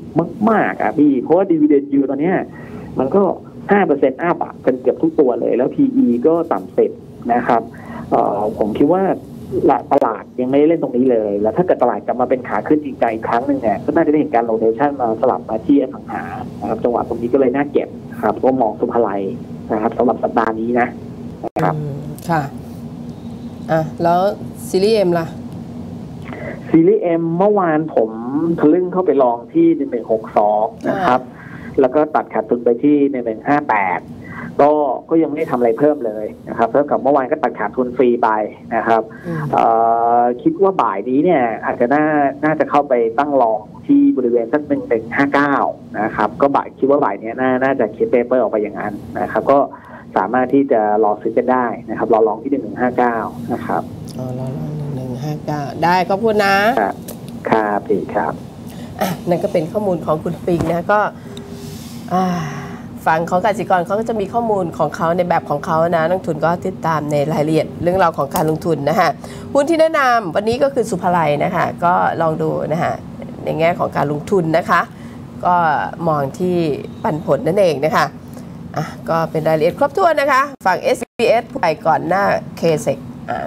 มากๆอะพี่เพราะว่าดีเวเดนยูตอนเนี้ยมันก็ห้าเปอร์เซ็นต์อ้าปากกันเกือบทุกตัวเลย แล้ว PE ก็ต่ำเสร็จนะครับผมคิดว่าตลาดยังไม่ได้เล่นตรงนี้เลย แล้วถ้าเกิดตลาดกลับมาเป็นขาขึ้นจริงใจอีกครั้งหนึ่งเนี่ยก็น่าจะได้เห็นการ rotation มาสลับมาที่อสังหานะครับจังหวะตรงนี้ก็เลยน่าเก็บครับ ก็มองศุภาลัยนะครับสำหรับสัปดาห์นี้นะนะครับค่ะอะแล้ว series M ล่ะ series M เมื่อวานผมทะลึ่งเข้าไป long ที่หนึ่นะครับ แล้วก็ตัดขาดทุนไปที่หนึ่ก็ก็ยังไม่ทำอะไรเพิ่มเลยนะครับเท่ากับเมื่อวานก็ตัดขาดทุนฟรีไปนะครับคิดว่าบ่ายนี้เนี่ย อาจจะน่าน่าจะเข้าไปตั้ง long ที่บริเวณสักหนึ่งหนึ่งห้าเก้านะครับ ก็บ่ายคิดว่าบ่ายเนี้ยน่าน่าจะเขียน paper ออกไปอย่างนั้นนะครับ ก็สามารถที่จะรอซื้อกันได้นะครับ รอ long ที่หนึ่งหนึ่งห้าเก้านะครับ อ๋อล้ว 59 ได้ขอบคุณนะครบครับพี่ครับนั่นก็เป็นข้อมูลของคุณปิงนะก็ฟังของกสิกรเขาก็จะมีข้อมูลของเขาในแบบของเขานะนักทุนก็ติดตามในรายละเอียดเรื่องราวของการลงทุนนะคะหุ้นที่แนะนำวันนี้ก็คือสุภไลนะคะก็ลองดูนะคะในแง่ของการลงทุนนะคะ ก็มองที่ปันผลนั่นเองนะคะอะก็เป็นรายละเอียดครบถ้วนนะคะ ฝั่ง SBS ไปก่อนหน้าเคเซก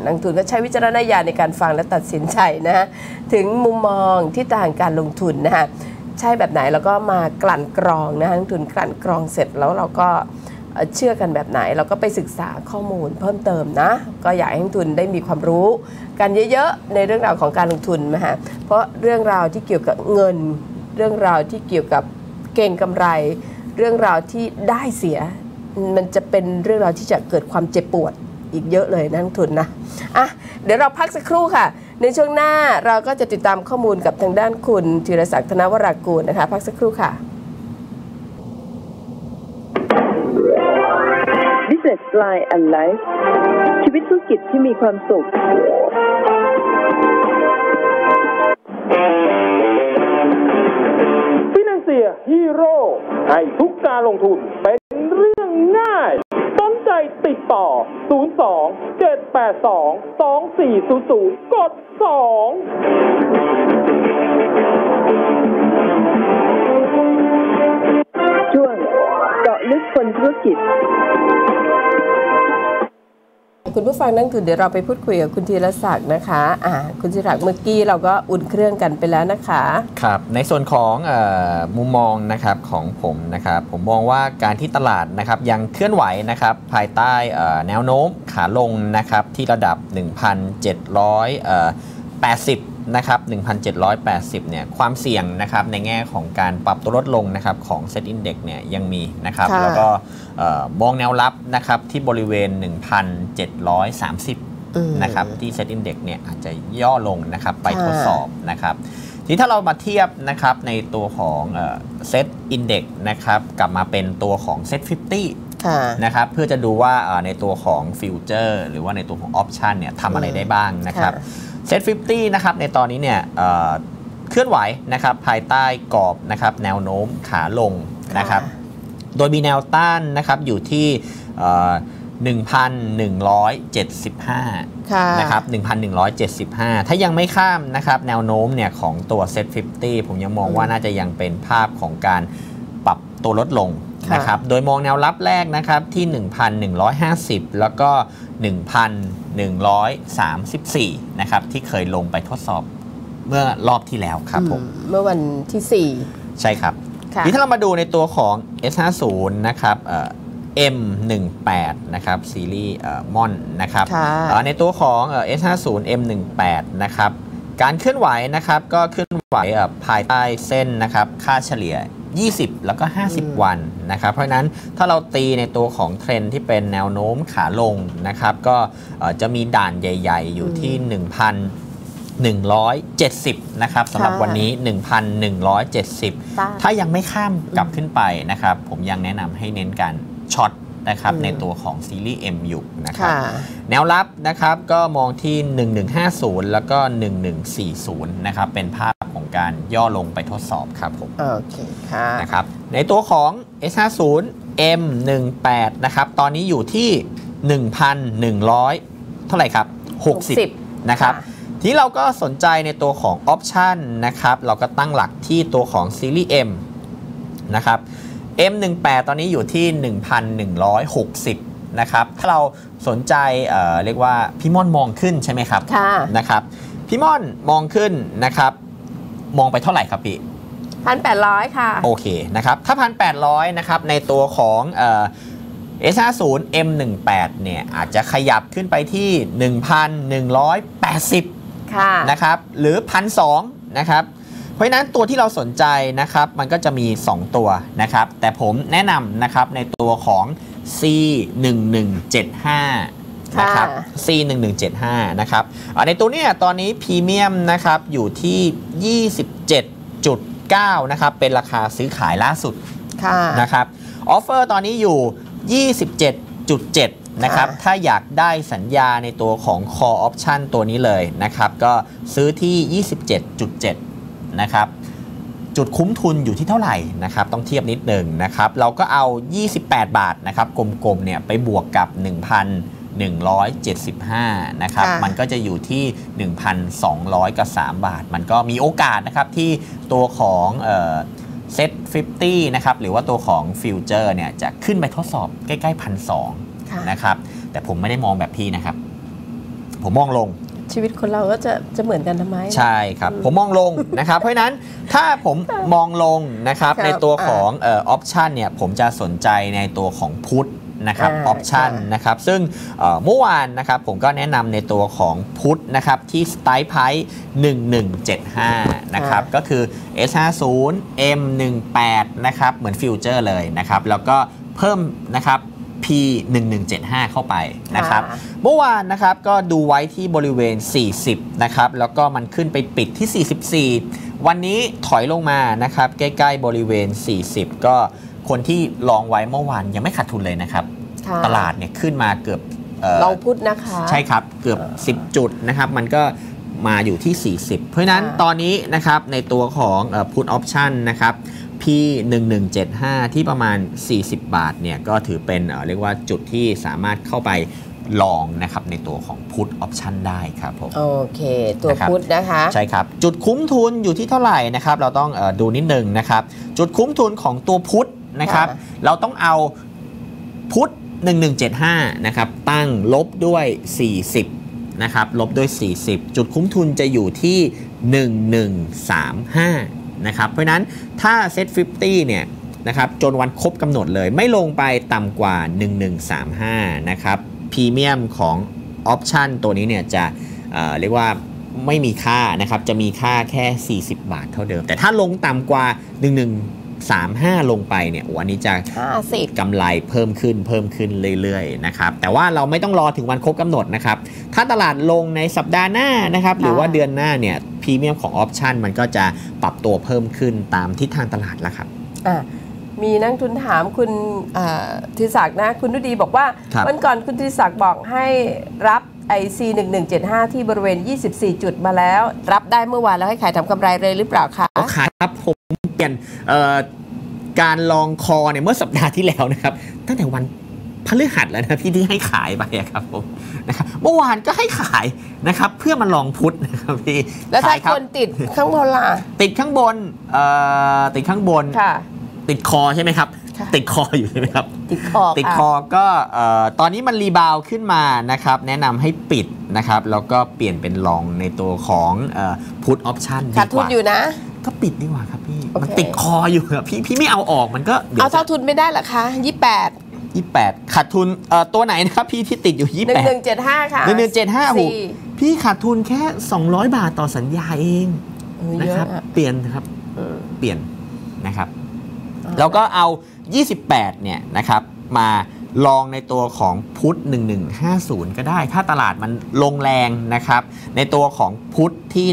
นักทุนก็ใช้วิจารณญาณในการฟังและตัดสินใจนะฮะถึงมุมมองที่ต่างการลงทุนนะคะใช่แบบไหนแล้วก็มากลั่นกรองนะฮะนักทุนกลั่นกรองเสร็จแล้วเราก็เชื่อกันแบบไหนเราก็ไปศึกษาข้อมูลเพิ่มเติมนะ ก็อยากให้นักทุนได้มีความรู้ กันเยอะๆในเรื่องราวของการลงทุนนะฮะเพราะเรื่องราวที่เกี่ยวกับเงิน เรื่องราวที่เกี่ยวกับเก่งกำไร เรื่องราวที่ได้เสีย มันจะเป็นเรื่องราวที่จะเกิดความเจ็บปวด อีกเยอะเลยนะนักทุนนะอะเดี๋ยวเราพักสักครู่ค่ะ ในช่วงหน้าเราก็จะติดตามข้อมูลกับทางด้านคุณธีรศักดิ์ธนวรากูลนะคะ พักสักครู่ค่ะ Business Line and Life ชีวิตธุรกิจที่มีความสุขฟินแลนเซียฮีโร่ให้ทุกการลงทุนเป็นเรื่องง่ายส นใจติดต่อ 02 782 2400 กด 2 ช่วงเจาะลึกคนธุรกิจ คุณผู้ฟังนั่งทุนเดี๋ยวเราไปพูดคุยกับคุณธีรศักดิ์นะคะอ่าคุณธีรศักดิ์เมื่อกี้เราก็อุ่นเครื่องกันไปแล้วนะคะครับในส่วนของอมุมมองนะครับของผมนะครับผมมองว่าการที่ตลาดนะครับยังเคลื่อนไหวนะครับภายใต้แนวโน้มขาลงนะครับที่ระดับ 1,780 นะครับ1,780 เนี่ย ความเสี่ยงนะครับในแง่ของการปรับตัวลดลงนะครับของ Set Index เนี่ยยังมีนะครับค่ะแล้วก็เอ่อมองแนวรับนะครับที่บริเวณ 1,730อืมนะครับที่ Set Index เนี่ยอาจจะย่อลงนะครับไปค่ะทดสอบนะครับทีนี้ถ้าเรามาเทียบนะครับในตัวของ Set Index นะครับกลับมาเป็นตัวของ Set 50ค่ะนะครับเพื่อจะดูว่าเอ่อในตัวของฟิวเจอร์หรือว่าในตัวของ option เนี่ยทำอะไรได้บ้างนะครับค่ะ เซต50นะครับในตอนนี้เนี่ยเอ่อเคลื่อนไหวนะครับภายใต้กรอบนะครับแนวโน้มขาลงนะครับโดยมีแนวต้านนะครับอยู่ที่เอ่อ1,175ค่ะนะครับ1,175 ถ้ายังไม่ข้ามนะครับแนวโน้มเนี่ยของตัว Set 50 ผมยังมองว่าน่าจะยังเป็นภาพของการปรับตัวลดลงค่ะ นะครับ โดยมองแนวรับแรกนะครับที่ 1,150 แล้วก็ 1,134 นะครับ ที่เคยลงไปทดสอบเมื่อรอบที่แล้วครับผมอืมเมื่อวันที่ใช่ครับ4ค่ะนี่ถ้าเรามาดูในตัวของ S50 นะครับเอ่อ M18 นะครับซีรีส์มอนนะครับค่ะเอ่อในตัวของเอ่อ S50 M18 นะครับการเคลื่อนไหวนะครับก็เคลื่อนไหวเอ่อภายใต้เส้นนะครับค่าเฉลี่ย 20 แล้วก็ 50 วันนะครับเพราะฉะนั้นถ้าเราตีในตัวของเทรนด์ที่เป็นแนวโน้มขาลงนะครับก็เอ่อจะมีด่านใหญ่ๆ อยู่ที่ 1,000 170 นะครับสำหรับค่ะวันนี้ 1,170จ้าถ้ายังไม่ข้ามกลับขึ้นไปนะครับ ผมยังแนะนำให้เน้นการช็อตนะครับอืมในตัวของซีรีส์ M อยู่นะครับค่ะแนวรับนะครับก็มองที่ 1150 แล้วก็ 1140 นะครับเป็นภาพของ การย่อลงไปทดสอบครับผมโอเคค่ะนะครับในตัวของ S50 M18 นะครับตอนนี้อยู่ที่ 1,100 เท่าไหร่ครับ 60 นะครับทีนี้เราก็สนใจในตัวของออปชันนะครับเราก็ตั้งหลักที่ตัวของซีรีส์ M นะครับ M18 ตอนนี้อยู่ที่ 1,160 นะครับถ้าเราสนใจเอ่อเรียกว่าพี่ม่อนมองขึ้นใช่ไหมครับค่ะนะครับพี่ม่อนมองขึ้นนะครับ มองไปเท่าไหร่ครับพี่พันแปดร้อยค่ะ โอเคนะครับถ้า1,800นะครับในตัวของเอ่อ S50 M18 เนี่ยอาจจะขยับขึ้นไปที่ 1,180ค่ะนะครับหรือ1,200นะครับเพราะฉะนั้นตัวที่เราสนใจนะครับมันก็จะมี 2 ตัวนะครับแต่ผมแนะนำนะครับในตัวของ C1175 นะครับ C1175 นะครับอ่าในตัวเนี้ยตอนนี้พรีเมียมนะครับอยู่ที่ 27.9นะครับเป็นราคาซื้อขายล่าสุดค่ะนะครับ offer ตอนนี้อยู่ 27.7นะครับค่ะถ้าอยากได้สัญญาในตัวของ Call Option ตัวนี้เลยนะครับ ก็ซื้อที่ 27.7 นะครับ จุดคุ้มทุนอยู่ที่เท่าไหร่นะครับ ต้องเทียบนิดหนึ่งนะครับ เราก็เอา 28 บาทนะครับ กลมๆ เนี่ย ไปบวกกับ 1,175 นะครับค่ะมันก็จะอยู่ที่ 1,200 กับ 3 บาท มันก็มีโอกาสนะครับที่ตัวของเซต50 นะครับ หรือว่าตัวของฟิวเจอร์เนี่ยจะขึ้นไปทดสอบใกล้ๆพันสค่ะนะครับ แต่ผมไม่ได้มองแบบพี่นะครับ ผมมองลงชีวิตคนเราก็จะจะเหมือนกันทำไม ใช่ครับ ผมมองลงนะครับ เพราะฉะนั้นถ้าผมมองลงนะครับครับ ในตัวของ option เนี่ยผมจะสนใจในตัวของ put นะครับอ่า option ค่ะนะครับซึ่งเอ่อเมื่อวานนะครับผมก็แนะนำในตัวของ put นะครับที่ strike price 1175นะครับก็คือ S50 M18 นะครับเหมือนฟิวเจอร์เลยนะครับแล้วก็เพิ่มนะครับ P1175 เข้าไปนะครับค่ะเมื่อวานนะครับก็ดูไว้ที่บริเวณ 40นะครับแล้วก็มันขึ้นไปปิดที่ 44 วันนี้ถอยลงมานะครับใกล้ ๆ บริเวณ 40 ก็ คนที่ลองไว้เมื่อวานยังไม่ขาดทุนเลยนะครับค่ะตลาดเนี่ยขึ้นมาเกือบเอ่อเราพูดนะคะ ใช่ครับเกือบ 10 จุดนะครับ มันก็มาอยู่ที่ 40 เพราะฉะนั้นค่ะตอนนี้นะครับในตัวของ put option นะครับ P1175 ที่ประมาณ 40 บาทเนี่ยก็ถือเป็นเอ่อเรียกว่าจุดที่สามารถเข้าไป long นะครับในตัวของ put option ได้ครับผมโอเค ตัวนะครับ put นะคะ ใช่ครับ จุดคุ้มทุนอยู่ที่เท่าไหร่นะครับ เราต้องเออดูนิดนึงนะครับ จุดคุ้มทุนของตัว put นะครับค่ะเราต้องเอาพุทธ1175นะครับตั้งลบด้วย 40นะครับลบด้วย 40 จุดคุ้มทุนจะอยู่ที่ 1135นะครับเพราะฉะนั้นถ้าเซต50เนี่ยนะครับจนวันครบกำหนดเลยไม่ลงไปต่ำกว่า 1135นะครับพรีเมียมของออปชันตัวนี้เนี่ยจะเอ่อเรียกว่าไม่มีค่านะครับจะมีค่าแค่ 40 บาทเท่าเดิม แต่ถ้าลงต่ำกว่า 1135 ลงไปเนี่ยโอ้อันนี้จะ50กำไรเพิ่มขึ้นเพิ่มขึ้นเรื่อยๆนะครับแต่ว่าเราไม่ต้องรอถึงวันครบกำหนดนะครับถ้าตลาดลงในสัปดาห์หน้านะครับหรือว่าเดือนหน้าเนี่ยพรีเมียมของออปชันมันก็จะปรับตัวเพิ่มขึ้นตามทิศทางตลาดแล้วครับอะมีนักทุนถามคุณเอ่อธิศักดิ์นะ คุณนุดีบอกว่าครับวันก่อนคุณธิศักดิ์บอกให้รับ ไอซี1175 ที่บริเวณ 24 จุดมาแล้ว รับได้เมื่อวานแล้วให้ขายทำกำไรเลยหรือเปล่าคะอ๋อขายครับผมเปลี่ยนเอ่อการลองคอเนี่ยเมื่อสัปดาห์ที่แล้วนะครับ ตั้งแต่วันพฤหัสแล้วนะพี่ที่ให้ขายไปอะครับผมนะครับเมื่อวานก็ให้ขายนะครับ เพื่อมาลองพุทธนะครับพี่แล้วถ้าขายครัคบนติดข้างบนล่ะติดข้างบนเอ่อติดข้างบนค่ะติดคอใช่ไหมครับค่ะ ติดคออยู่ใช่ไหมครับ ติดคอติดค่ะคอก็เอ่อตอนนี้มันรีบาวด์ขึ้นมานะครับ แนะนำให้ปิดนะครับ แล้วก็เปลี่ยนเป็นลองในตัวของพุทออปชันดีขาดกทุนว่าอยู่นะ ก็ปิดดีกว่าครับพี่โอเคมันติดคออยู่อะพี่พี่ไม่เอาออกมันก็เดี๋ยเอาวเท่าทุนไม่ได้เหรอคะ28ยี่แปดขาดทุนเอ่อตัวไหนนะครับพี่ที่ติดอยู่ยี่แปด1175ค่ะหนึ่งหนึ่งเจ็ดห้าหูสี่พี่ขาดทุนแค่200บาทต่อสัญญาเองเออนะเยคอะรับอะเปลี่ยนนะครับเออเปลี่ยนนะครับเอา แล้วก็เอา 28 เนี่ยนะครับมาลองในตัวของพุทธ1150 ก็ได้ ถ้าตลาดมันลงแรงนะครับ ในตัวของพุทธที่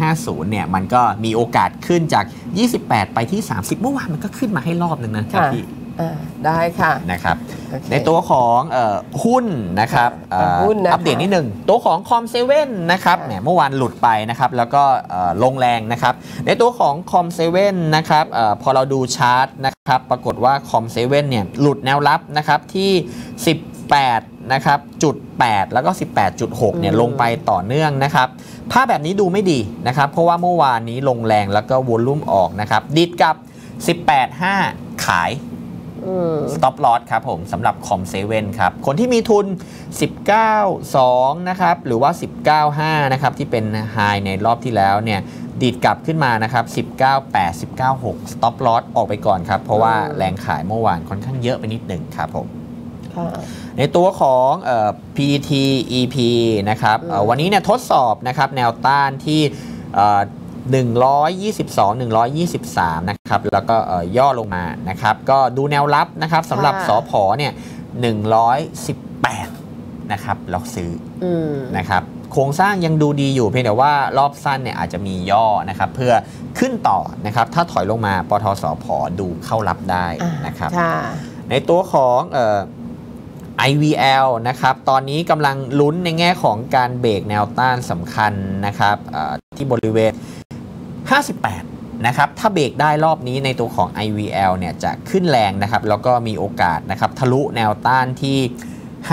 1150 เนี่ย มันก็มีโอกาสขึ้นจาก 28 ไปที่ 30 เมื่อวานมันก็ขึ้นมาให้รอบหนึ่งนะครับค่ะพี่อ่า ได้ค่ะนะครับโอเคในตัวของเออหุ้นนะครับอ่าเอ่อหุ้นนะคะอัปเดตนิดหนึ่งตัวของคอมเซเว่นนะครับค่ะเนี่ยเมื่อวานหลุดไปนะครับแล้วก็เอ่อลงแรงนะครับในตัวของ COM7นะครับเออพอเราดูชาร์ตนะครับปรากฏว่า COM7เนี่ยหลุดแนวรับนะครับที่ 18นะครับจุด8แล้วก็ 18.6เนี่ยอืมลงไปต่อเนื่องนะครับภาพแบบนี้ดูไม่ดีนะครับเพราะว่าเมื่อวานนี้ลงแรงแล้วก็ volume ออกนะครับดีดกลับ 18.5 ขายอืม stop loss ครับผมสำหรับ COM7ครับ คนที่มีทุน 19.2 นะครับ หรือว่า 19.5 นะครับ ที่เป็นไฮในรอบที่แล้วเนี่ยดีดกลับขึ้นมานะครับ 19.8 19.6 stop loss ออกไปก่อนครับ เพราะว่าอืมแรงขายเมื่อวานค่อนข้างเยอะไปนิดหนึ่งครับผมค่ะในตัวของเอ่อ PT EP นะครับเอ่ออืมวันนี้เนี่ยทดสอบนะครับแนวต้านที่เอ่อ 122 123 นะครับ แล้วก็เอ่อย่อลงมานะครับ ก็ดูแนวรับนะครับสำหรับสอพอเนี่ย 118 นะครับล็อกซื้ออืมนะครับ โครงสร้างยังดูดีอยู่เพียงแต่ว่ารอบสั้นเนี่ยอาจจะมีย่อนะครับ เพื่อขึ้นต่อนะครับ ถ้าถอยลงมาปทสพดูเข้ารับได้อ่านะครับค่ะในตัวของเอ่อ IVL นะครับ ตอนนี้กำลังลุ้นในแง่ของการเบรกแนวต้านสำคัญนะครับเอ่อที่บริเวณ 58 นะครับ ถ้าเบรกได้รอบนี้ในตัวของ IVL เนี่ยจะขึ้นแรงนะครับ แล้วก็มีโอกาสนะครับทะลุแนวต้านที่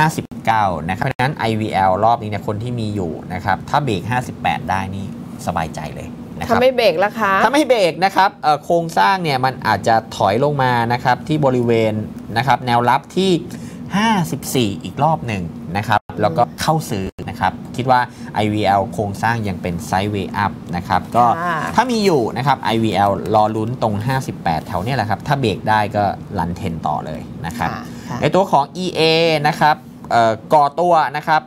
59 นะครับ เพราะฉะนั้น IVL รอบนี้เนี่ยคนที่มีอยู่นะครับ ถ้าเบรก 58 ได้นี่สบายใจเลยนะคถ้ารับไม่เบรกล่ะคะถ้าไม่เบรกนะครับเอ่อโครงสร้างเนี่ยมันอาจจะถอยลงมานะครับที่บริเวณนะครับแนวรับที่ 54 อีกรอบหนึ่งนะครับ แล้วก็เข้าซื้อนะครับ คิดว่า IVL โครงสร้างยังเป็นไซด์เวย์อัพนะครับ ก็ค่ะถ้ามีอยู่นะครับ IVL รอลุ้นตรง 58 แถวเนี้แหละครับ ถ้าเบรกได้ก็ลันเทนต่อเลยนะครับค่ะค่ะในตัวของ EA นะครับเอ่อก่อตัวนะครับ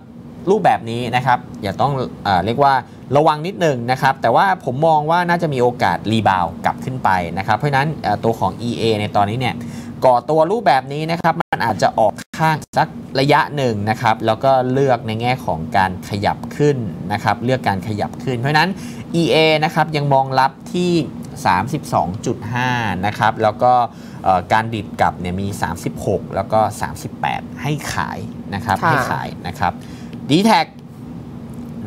รูปแบบนี้นะครับอย่าต้องเออเรียกว่าระวังนิดหนึ่งนะครับ แต่ว่าผมมองว่าน่าจะมีโอกาสรีบาวกลับขึ้นไปนะครับ เพราะฉะนั้นเอ่อตัวของ EA ในตอนนี้เนี่ย ก่อตัวรูปแบบนี้นะครับ มันอาจจะออกข้างสักระยะหนึ่งนะครับ แล้วก็เลือกในแง่ของการขยับขึ้นนะครับ เลือกการขยับขึ้น เพราะฉะนั้น EA นะครับยังมองรับที่ 32.5 นะครับ แล้วก็เอ่อการดิดกลับเนี่ยมี 36 แล้วก็ 38 ให้ขายนะครับค่ะให้ขายนะครับ d t แท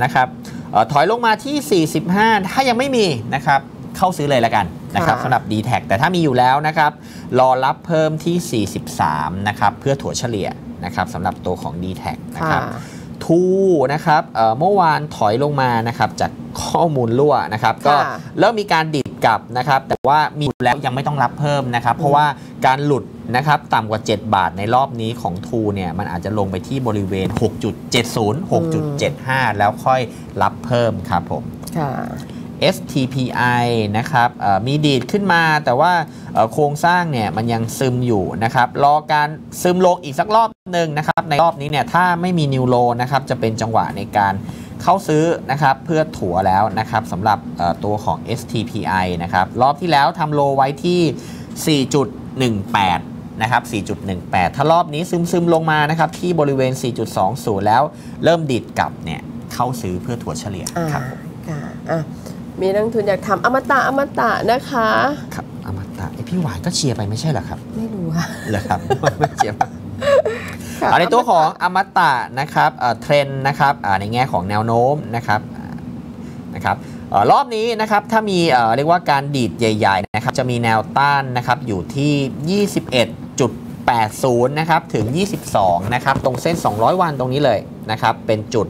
นะครับเอ่อถอยลงมาที่ 45 ถ้ายังไม่มีนะครับ เข้าซื้อเลยแล้วกันนะครับค่ะสำหรับ d t แทแต่ถ้ามีอยู่แล้วนะครับรอรับเพิ่มที่ 43 นะครับ เพื่อถั่วเฉลี่ยนะครับสำหรับตัวของ d t แทนะครับทูนะครับเอ่อเมื่อวานถอยลงมานะครับจากข้อมูลรั่วนะครับ ก็ค่ะเริ่มมีการดิดกลับนะครับ แต่ว่ามีอยู่แล้วยังไม่ต้องรับเพิ่มนะครับ เพราะว่าการหลุดนะครับต่ำกว่า 7 บาทในรอบนี้ของทูเนี่ยมันอาจจะลงไปที่บริเวณ 6.70 6.75 แล้วค่อยรับเพิ่มครับผมค่ะ STPI นะครับมีดีดขึ้นมาแต่ว่าโครงสร้างเนี่ยมันยังซึมอยู่นะครับรอการซึมลงอีกสักรอบหนึ่งนะครับในรอบนี้เนี่ยถ้าไม่มีนิวโลนะครับจะเป็นจังหวะในการเข้าซื้อนะครับเพื่อถัวแล้วนะครับสำหรับตัวของ STPI นะครับรอบที่แล้วทำโลไว้ที่ 4.18นะครับ 4.18 ถ้ารอบนี้ซึมซึมๆลงมานะครับ ที่บริเวณ 4.20 แล้วเริ่มดิดกลับเนี่ย เข้าซื้อเพื่อถัวเฉลี่ยครับค่ะอะ มีนักลงทุนอยากทำอมตะอมตะนะคะครับอมตะไอยพี่หวานก็เชียร์ไปไม่ใช่เหรอครับ ไม่รู้ค่ะเหรอครับไม่เชียร์ค่ะเอาในตัวของอมตะนะครับเอ่อเทรนด์นะครับอ่าในแง่ของแนวโน้มนะครับอ่านะครับเอ่อรอบนี้นะครับถ้ามีเอ่อเรียกว่าการดีดใหญ่ๆนะครับจะมีแนวต้านนะครับอยู่ที่ 21.80 นะครับถึง 22 นะครับตรงเส้น 200 วันตรงนี้เลยนะครับเป็นจุด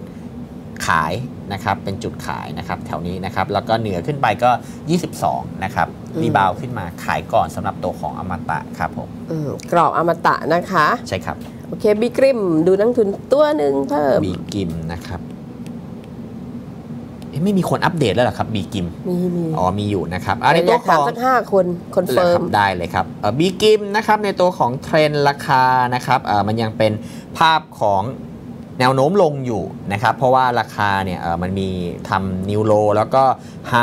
ขาย นะครับเป็นจุดขายนะครับแถวนี้นะครับแล้วก็เหนือขึ้นไปก็ 22 นะครับอืมรีบาวขึ้นมาขายก่อนสำหรับตัวของอมตะครับผมอืมกรอบอมตะนะคะ ใช่ครับ โอเคบีกริมดูนักลงทุนตัวหนึ่งเพิ่มบีกิมนะครับเอ๊ะไม่มีคนอัปเดตแล้วเหรอครับบีกิมมีมีอ๋อมีอยู่นะครับอันในอตัยาวกขถามองสักห้าคนคอนเฟิร์มหอคบได้เลยครับบีกิมนะครับในตัวของเทรนด์ราคานะครับเอ่อมันยังเป็นภาพของ แนวโน้มลงอยู่นะครับ เพราะว่าราคาเนี่ยมันมีทำนิวโลแล้วก็ไฮ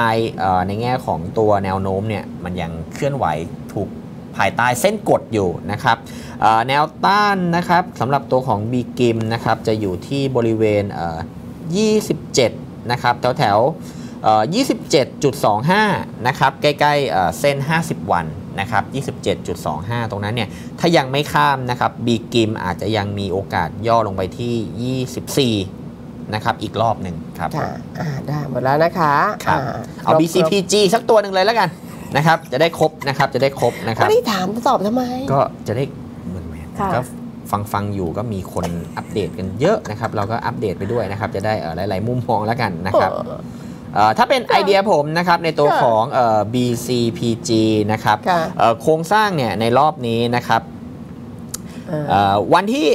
ในแง่ของตัวแนวโน้มเนี่ยมันยังเคลื่อนไหวถูกภายใต้เส้นกดอยู่นะครับแนวต้านนะครับสำหรับตัวของ b ีกิมนะครับจะอยู่ที่บริเวณเอ่อ27 นะครับแถวแถวๆเอ่อ27.25 นะครับ ใกล้ๆเอ่อเส้น 50 วัน นะครับ27.25 ตรงนั้นเนี่ยถ้ายังไม่ข้ามนะครับ b ีกิมอาจจะยังมีโอกาสย่อลงไปที่ 24นะครับอีกรอบหนึ่งครับค่ะอ่าได้หมดแล้วนะคะครับอ่เอาครบ BCPG สักตัวหนึ่งเลยแล้วกันนะครับจะได้ครบนะครับจะได้ครบนะคก็รับได้ถามตอบทำไม ก็จะได้เหมือนแมนค่ะก็ฟังฟังอยู่ก็มีคนอัปเดตกันเยอะนะครับ เราก็อัปเดตไปด้วยนะครับ จะได้เอ่อหลาย ๆ มุมมองแล้วกันนะครับเออเอ่อ ถ้าเป็นไอเดียผมนะครับในตัวค่ะของเอ่อ BCPG นะครับค่ะเอ่อโครงสร้างเนี่ยในรอบนี้นะครับอ่าเอ่อวันที่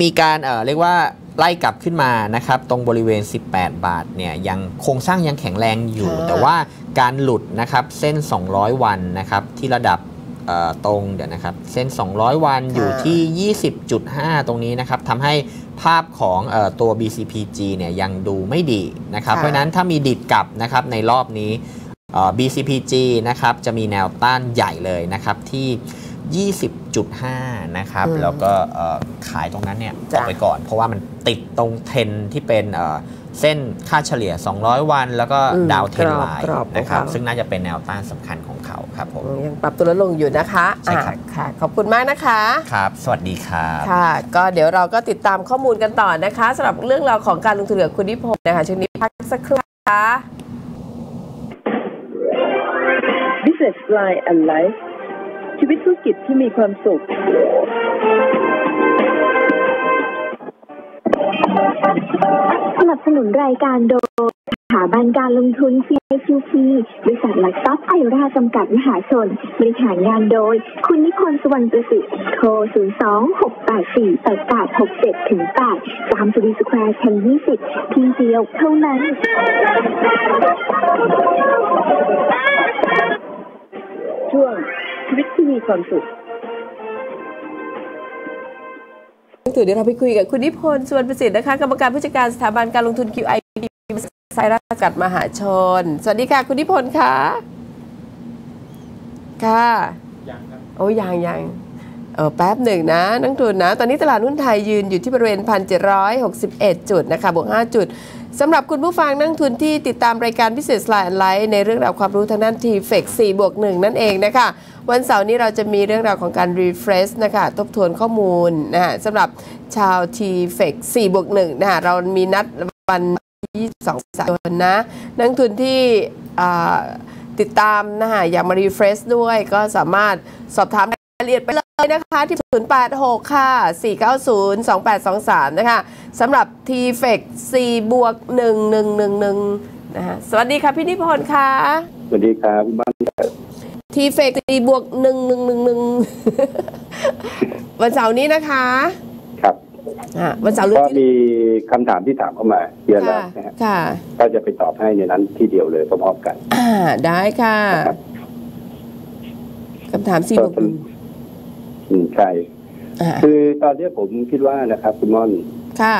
มีการเอ่อเรียกว่าไล่กลับขึ้นมานะครับตรงบริเวณ 18 บาทเนี่ยยังโครงสร้างยังแข็งแรงอยู่ค่ะแต่ว่าการหลุดนะครับเส้น 200 วันนะครับที่ระดับเอ่อตรงเดี๋ยวนะครับเส้น 200 วันอยู่ที่ 20.5 ตรงนี้นะครับทำให้ ภาพของเออตัว BCPG เนี่ยยังดูไม่ดีนะครับค่ะเพราะฉะนั้นถ้ามีดิดกลับนะครับในรอบนี้เอ่อ BCPG นะครับจะมีแนวต้านใหญ่เลยนะครับที่ 20.5 นะครับอืมแล้วก็เอ่อขายตรงนั้นเนี่ยอจ้ะอกไปก่อน เพราะว่ามันติดตรงเทรนที่เป็นเอ่อเส้นค่าเฉลี่ย 200 วัน แล้วก็อืมดาวเทรนกรอบไลน์กรอบของนะครับเขาซึ่งน่าจะเป็นแนวต้านสำคัญของเขาครับผมยังปรับตัวลดลงอยู่นะคะใช่ครับอ่าค่ะ ขอบคุณมากนะคะ ครับ สวัสดีครับค่ะ ก็เดี๋ยวเราก็ติดตามข้อมูลกันต่อนะคะสำหรับเรื่องราวของการลงทุนกับคุณนิพนธ์นะคะช่วงนี้พักสักครู่ค่ะ Business Line and Life ชีวิตธุรกิจที่มีความสุข สนับสนุนรายการโดยสถาบันการลงทุน CICC บริษัทหลักทรัพย์ไอราจำกัดมหาชน บริหารงานโดย คุณนิพนธ์สุวรรณประสิทธิ์โทร 02-684-8867ถึง8ตามสุรีสแควร์ชั้น20 ที่เดียวเท่านั้น ช่วง ชีวิตที่มีความสุขถือเดี๋ยวเราไปคุยกับคุณนิพนธ์สุวรรณประสิทธิ์นะคะกรรมการผู้จัดการสถาบันการลงทุน QI ไซรัสกัดมหาชน สวัสดีค่ะ คุณนิพนธ์ค่ะค่ะโอ้ยังยังเออแป๊บหนึ่งนะนักทุนนะ ตอนนี้ตลาดหุ้นไทยยืนอยู่ที่บริเวณ 1,761 จุดนะคะบวก 5 จุดสำหรับคุณผู้ฟังนักทุนที่ติดตามรายการพิเศษไลน์ไลท์ในเรื่องราวความรู้ทางด้านทีเฟก4บวก1นั่นเองนะคะ วันเสาร์นี้เราจะมีเรื่องราวของการ refresh นะคะทบทวนข้อมูลนะฮะสำหรับชาว TFEX 4บวก1นะคะเรามีนัดวันที่22สายนนะนักทุนที่ติดตามนะคะอยากมา refresh ด้วยก็สามารถสอบถามรายละเอียดไปเลยนะคะที่ 086 ค่ะ 490 2823 นะคะสำหรับ t f e c 4บวก1111 นะคะสวัสดีค่ะพี่นิพนธ์ค่ะ สวัสดีครับบ้าน t f e c 4บวก1111วันเสาร์นี้นะคะครับอ่าวันเสาร์หรือก็ที่มีคำถามที่ถามเข้ามาเยอะแล้วค่ะนะฮะค่ะ ก็จะไปตอบให้ในนั้นที่เดียวเลยพร้อมๆกัน อ่าได้ค่ะคำถาม4บวกหนึ่งอืมใช่อ่าคือตอนนี้ผมคิดว่านะครับ คุณม่อนค่ะ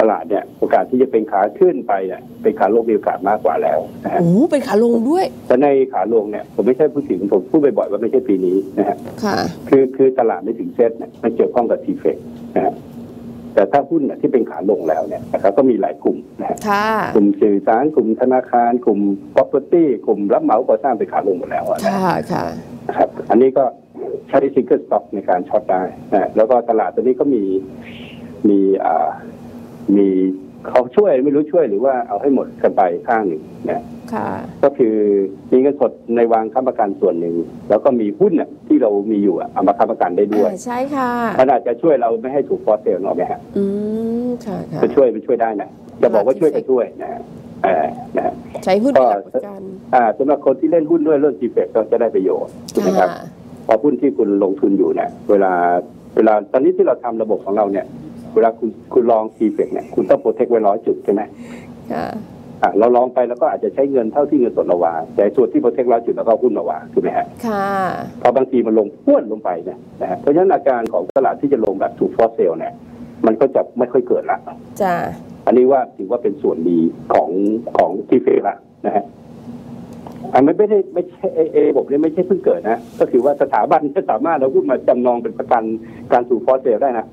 ตลาดเนี่ยโอกาสที่จะเป็นขาขึ้นไปเนี่ยเป็นขาลงมีโอกาสมากกว่าแล้วนะฮะโอ้โหเป็นขาลงด้วยแต่ในขาลงเนี่ยผมไม่ใช่พูดถึงผมพูดบ่อยๆว่าไม่ใช่ปีนี้นะฮะค่ะคือคือตลาดไม่ถึงเซ็ตเนี่ยมันเกี่ยวข้องกับ TFEX นะฮะแต่ถ้าหุ้นเนี่ยที่เป็นขาลงแล้วเนี่ยนะครับก็มีหลายกลุ่มนะฮะค่ะกลุ่มสื่อสารกลุ่มธนาคาร กลุ่ม property กลุ่มรับเหมาก่อสร้างเป็นขาลงหมดแล้วอะนะค่ะค่ะนะครับอันนี้ก็ใช้ single stock ในการ short ได้นะแล้วก็ตลาดตัวนี้ก็มีมีอ่า มีเขาช่วยไม่รู้ช่วยหรือว่าเอาให้หมดกันไปข้างหนึ่งนะค่ะก็คือมีเงินสดในวางค้ำประกันส่วนหนึ่ง แล้วก็มีหุ้นน่ะที่เรามีอยู่อะเอามาค้ำประกันได้ด้วยอ่าใช่ค่ะมันอาจจะช่วยเราไม่ให้ถูกฟอสเซลหรอกไหมฮะอืมค่ะค่ะจะช่วยมันช่วยได้นะจะบอกว่าช่วยก็ช่วยนะฮะเออนะฮะใช้หุ้นเป็นหลักประกันอ่าสำหรับคนที่เล่นหุ้นด้วยเรื่องจีเฟกก็จะได้ประโยชน์ถูกไหมครับค่ะพอหุ้นที่คุณลงทุนอยู่เนี่ยเวลาเวลาตอนนี้ที่เราทำระบบของเราเนี่ย เวลาคุณคุณ long TFEX เนี่ยคุณต้อง protect ไว้ร้อยจุดใช่ไหมค่ะอ่าเรา long ไปแล้วก็อาจจะใช้เงินเท่าที่เงินสดเราวางแต่ส่วนที่ protect ร้อยจุดแล้วก็เอาหุ้นมาวางถูกไหมฮะค่ะพอบางทีมันลงพ้วนลงไปเนี่ยนะฮะเพราะฉะนั้นอาการของตลาดที่จะลงแบบถูก force sell เนี่ยมันก็จะไม่ค่อยเกิดละจ้าอันนี้ว่าถือว่าเป็นส่วนดีของของ TFEX ละนะฮะอันมันไม่ได้ไม่ใช่เอเอระบบนี้ไม่ใช่เพิ่งเกิดนะ ก็คือว่าสถาบันจะสามารถเราพูดมาจำนองเป็นประกันการสู่ฟอสเซลได้นะ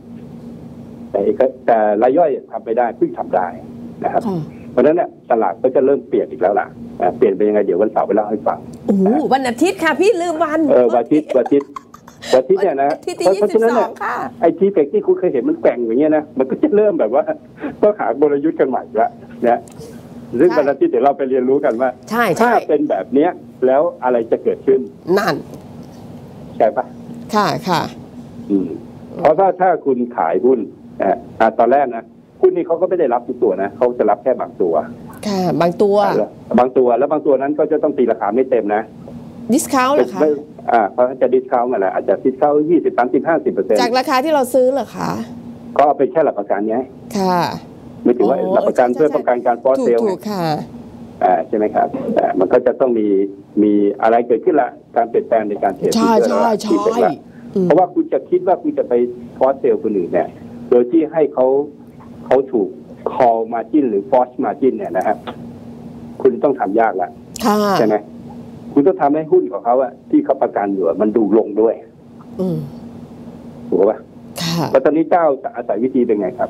แต่เอกแต่รายย่อยทำไม่ได้เพิ่งทำได้นะครับค่ะเพราะฉะนั้นเนี่ยตลาดก็จะเริ่มเปลี่ยนอีกแล้วล่ะอ่าเปลี่ยนไปยังไงเดี๋ยววันเสาร์ไปเล่าให้ฟังโอ้โหวันอาทิตย์ค่ะพี่ลืมวันเออวันอาทิตย์วันอาทิตย์วันอาทิตย์เนี่ยนะวันอาทิตย์ที่เพราะเพราะฉะนั้นเนี่ย22ค่ะไอทีเฟกที่คุณเคยเห็นมันแกว่งอย่างเงี้ยนะมันก็จะเริ่มแบบว่าต้องหากลยุทธ์กันใหม่ละนะซึ่งวันอาทิตย์เดี๋ยวเราไปเรียนรู้กันว่าใช่ถ้าใช่เป็นแบบเนี้ยแล้วอะไรจะเกิดขึ้นนั่นใช่ปะค่ะค่ะอืมเพราะว่าถ้าคุณขายหุ้น อะอะตอนแรกนะหุ้นนี่เขาก็ไม่ได้รับทุกตัวนะเขาจะรับแค่บางตัวค่ะบางตัว บางตัวแล้วบางตัวนั้นก็จะต้องตีราคาไม่เต็มนะ disสคาวเหรอคะไม่อ่าเพราะจะ discount กันแหละอาจจะ discount ยี่สิบสามสิบห้าสิบเปอร์เซ็นต์จากราคาที่เราซื้อเหรอคะก็เอาเป็นแค่หลักประกันไงค่ะไม่ถือว่าอ๋อหลักประกันใช่ใช่เพื่อป้องกันการ force to sell ถูกค่ะอ่าใช่ไหมครับอ่ามันก็จะต้องมีมีอะไรเกิดขึ้นละการเปลี่ยนแปลงในการเทรดใช่ที่เกิดใช่ละใช่ที่เกิดละอืมเพราะว่าคุณจะคิดว่าคุณจะไปฟอสเซลคนอื่นเนี่ย โดยที่ให้เขาเขาถูก call margin หรือ force margin เนี่ยนะครับคุณต้องทำยากละค่ะใช่ไหมคุณต้องทำให้หุ้นของเขาอะที่เขาประกันอยู่อะมันดูลงด้วยอืมถูกป่ะค่ะแล้วตอนนี้เจ้าอาศัยวิธีเป็นไงครับ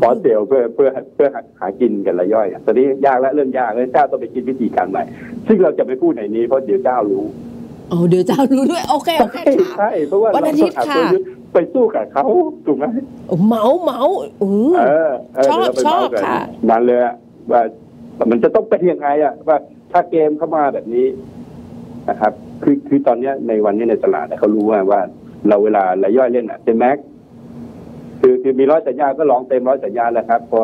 ฟอสเซลเพื่อเพื่อเพื่อหากินกันละย่อยอะตอนนี้ยากแล้วเริ่มยากแล้วเจ้าต้องไปคิดวิธีการใหม่ ซึ่งเราจะไม่พูดในนี้เพราะเดี๋ยวเจ้ารู้โอ้เดี๋ยวจะรู้ด้วย โอเคโอเคค่ะใช่เพราะว่าวันเราอาทิต้อตงย์หาค่ะตัวยึด ไปสู้กับเขาถูกไหมเมาเมาอืมเออเชอบเดี๋ยวเราไปชอบเมากันค่ะมันเลยอะว่ามันจะต้องเป็นยังไงอะว่าถ้าเกมเข้ามาแบบนี้นะครับ คือคือตอนเนี้ยในวันนี้ในตลาดเนี่ยเขารู้ว่าว่า เราเวลารายย่อยเล่นอะเต็มแม็กคือคือมีร้อยสัญญาก็ long เต็มร้อยสัญญาแล้วครับ พอ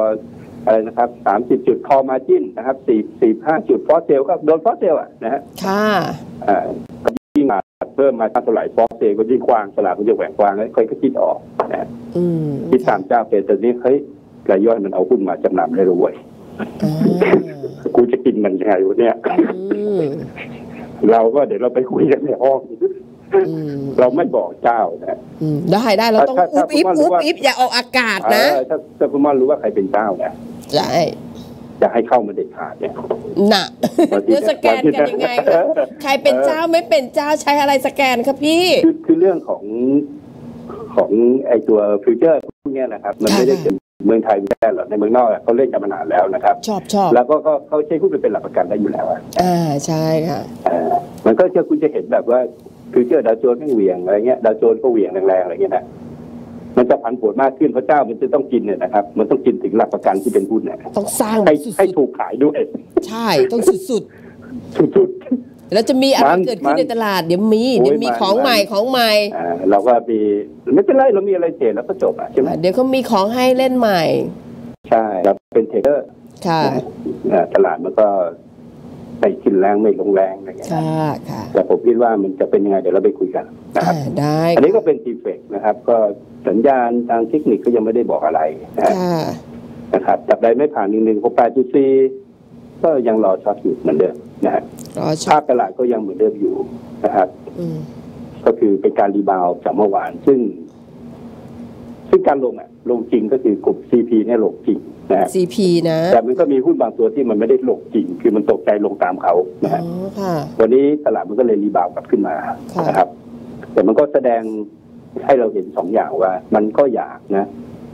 อะไรนะครับสามสิบจุด call margin นะครับสี่สี่ห้าจุด force sell ก็โดน force sell อะนะฮะค่ะอ่ายิ่งมา เพิ่มมาเท่าไหร่ force sell ก็ยิ่งกว้างตลาดก็จะแกว่งกว้างแล้วค่อยก็คิดออกนะฮะอืมคิดตามเจ้าเป็นแต่นี้เฮ้ยรายย่อยมันเอาหุ้นมาจำนำได้รวยอ่ากูจะกินมันยังไงวะเนี่ยอืมเราก็เดี๋ยวเราไปคุยกันในห้องอืมเราไม่บอกเจ้านะอืมได้ได้เราต้องถ้าอุถ้าบอิบผมว่ารู้อุบว่าอิบอย่าออกอากาศนะเออถ้าถ้าคุณม่อนรู้ว่าใครเป็นเจ้านะใช่จะให้เข้ามาเด็ดขาดเนี่ยน่ะวันที่ เดี๋ยวสแกนกันยังไงคะใครเป็นเจ้าไม่เป็นเจ้าใช้อะไรสแกนคะพี่คือคือเรื่องของของไอตัวฟิวเจอร์พวกเนี้ยนะครับ มันไม่ได้ค่ะเป็นเมืองไทยไม่ได้หรอกในเมืองนอกอะเขาเล่นกันมานานแล้วนะครับ ชอบชอบแล้วก็ก็เขาใช้หุ้นไปเป็นหลักประกันได้อยู่แล้วอะอ่าใช่ค่ะเอ่อมันก็จะคุณจะเห็นแบบว่า future ดาวโจนส์ก็เหวี่ยงอะไรเงี้ยดาวโจนส์ก็เหวี่ยงแรงๆอะไรเงี้ยนะ มันจะผันผวนมากขึ้นเพราะเจ้ามันจะต้องกินเนี่ยนะครับ มันต้องกินถึงหลักประกันที่เป็นหุ้นเนี่ยต้องสร้างให้สุให้ดถูกขายด้วยๆใช่ต้องสุดสุด ๆ แล้วจะมีอะไรมันเกิดขึ้นมันในตลาดเดี๋ยวมีโอ้ยเดี๋ยวมีมันของใหม่มันของใหม่ๆอ่าเราก็มีไม่เป็นไรเรามีอะไร trade แล้วก็จบอะใช่ไหมเดี๋ยวเขามีของให้เล่นใหม่ใช่เราเป็น trader ค่ะ อ่าตลาดมันก็ไม่ขึ้นแรงไม่ลงแรงอะไรเงี้ยค่ะค่ะแต่ผมคิดว่ามันจะเป็นยังไงเดี๋ยวเราไปคุยกันนะครับ อ่าได้อันนี้ก็เป็น TFEX นะครับ ก็ สัญญาณทางเทคนิคก็ยังไม่ได้บอกอะไรนะฮะค่ะนะครับจับใดไม่ผ่านหนึ่งหนึ่งหกแปดจุดสี่ก็ยังรอ short อยู่เหมือนเดิมนะฮะรอ short ภาพตลาดก็ยังเหมือนเดิมอยู่นะครับอืมก็คือเป็นการ rebound จากเมื่อวาน ซึ่ง ซึ่งการลงอะ ลงจริงก็คือกลุ่ม CP เนี่ยลงจริงนะฮะซีพีนะ แต่มันก็มีหุ้นบางตัวที่มันไม่ได้ลงจริง คือมันตกใจลงตามเขานะอ๋ฮะอค่ะวันนี้ตลาดมันก็เลยรีบาวด์กลับขึ้นมาค่ะนะครับ แต่มันก็แสดง ให้เราเห็นสองอย่างว่า มันก็อยากนะ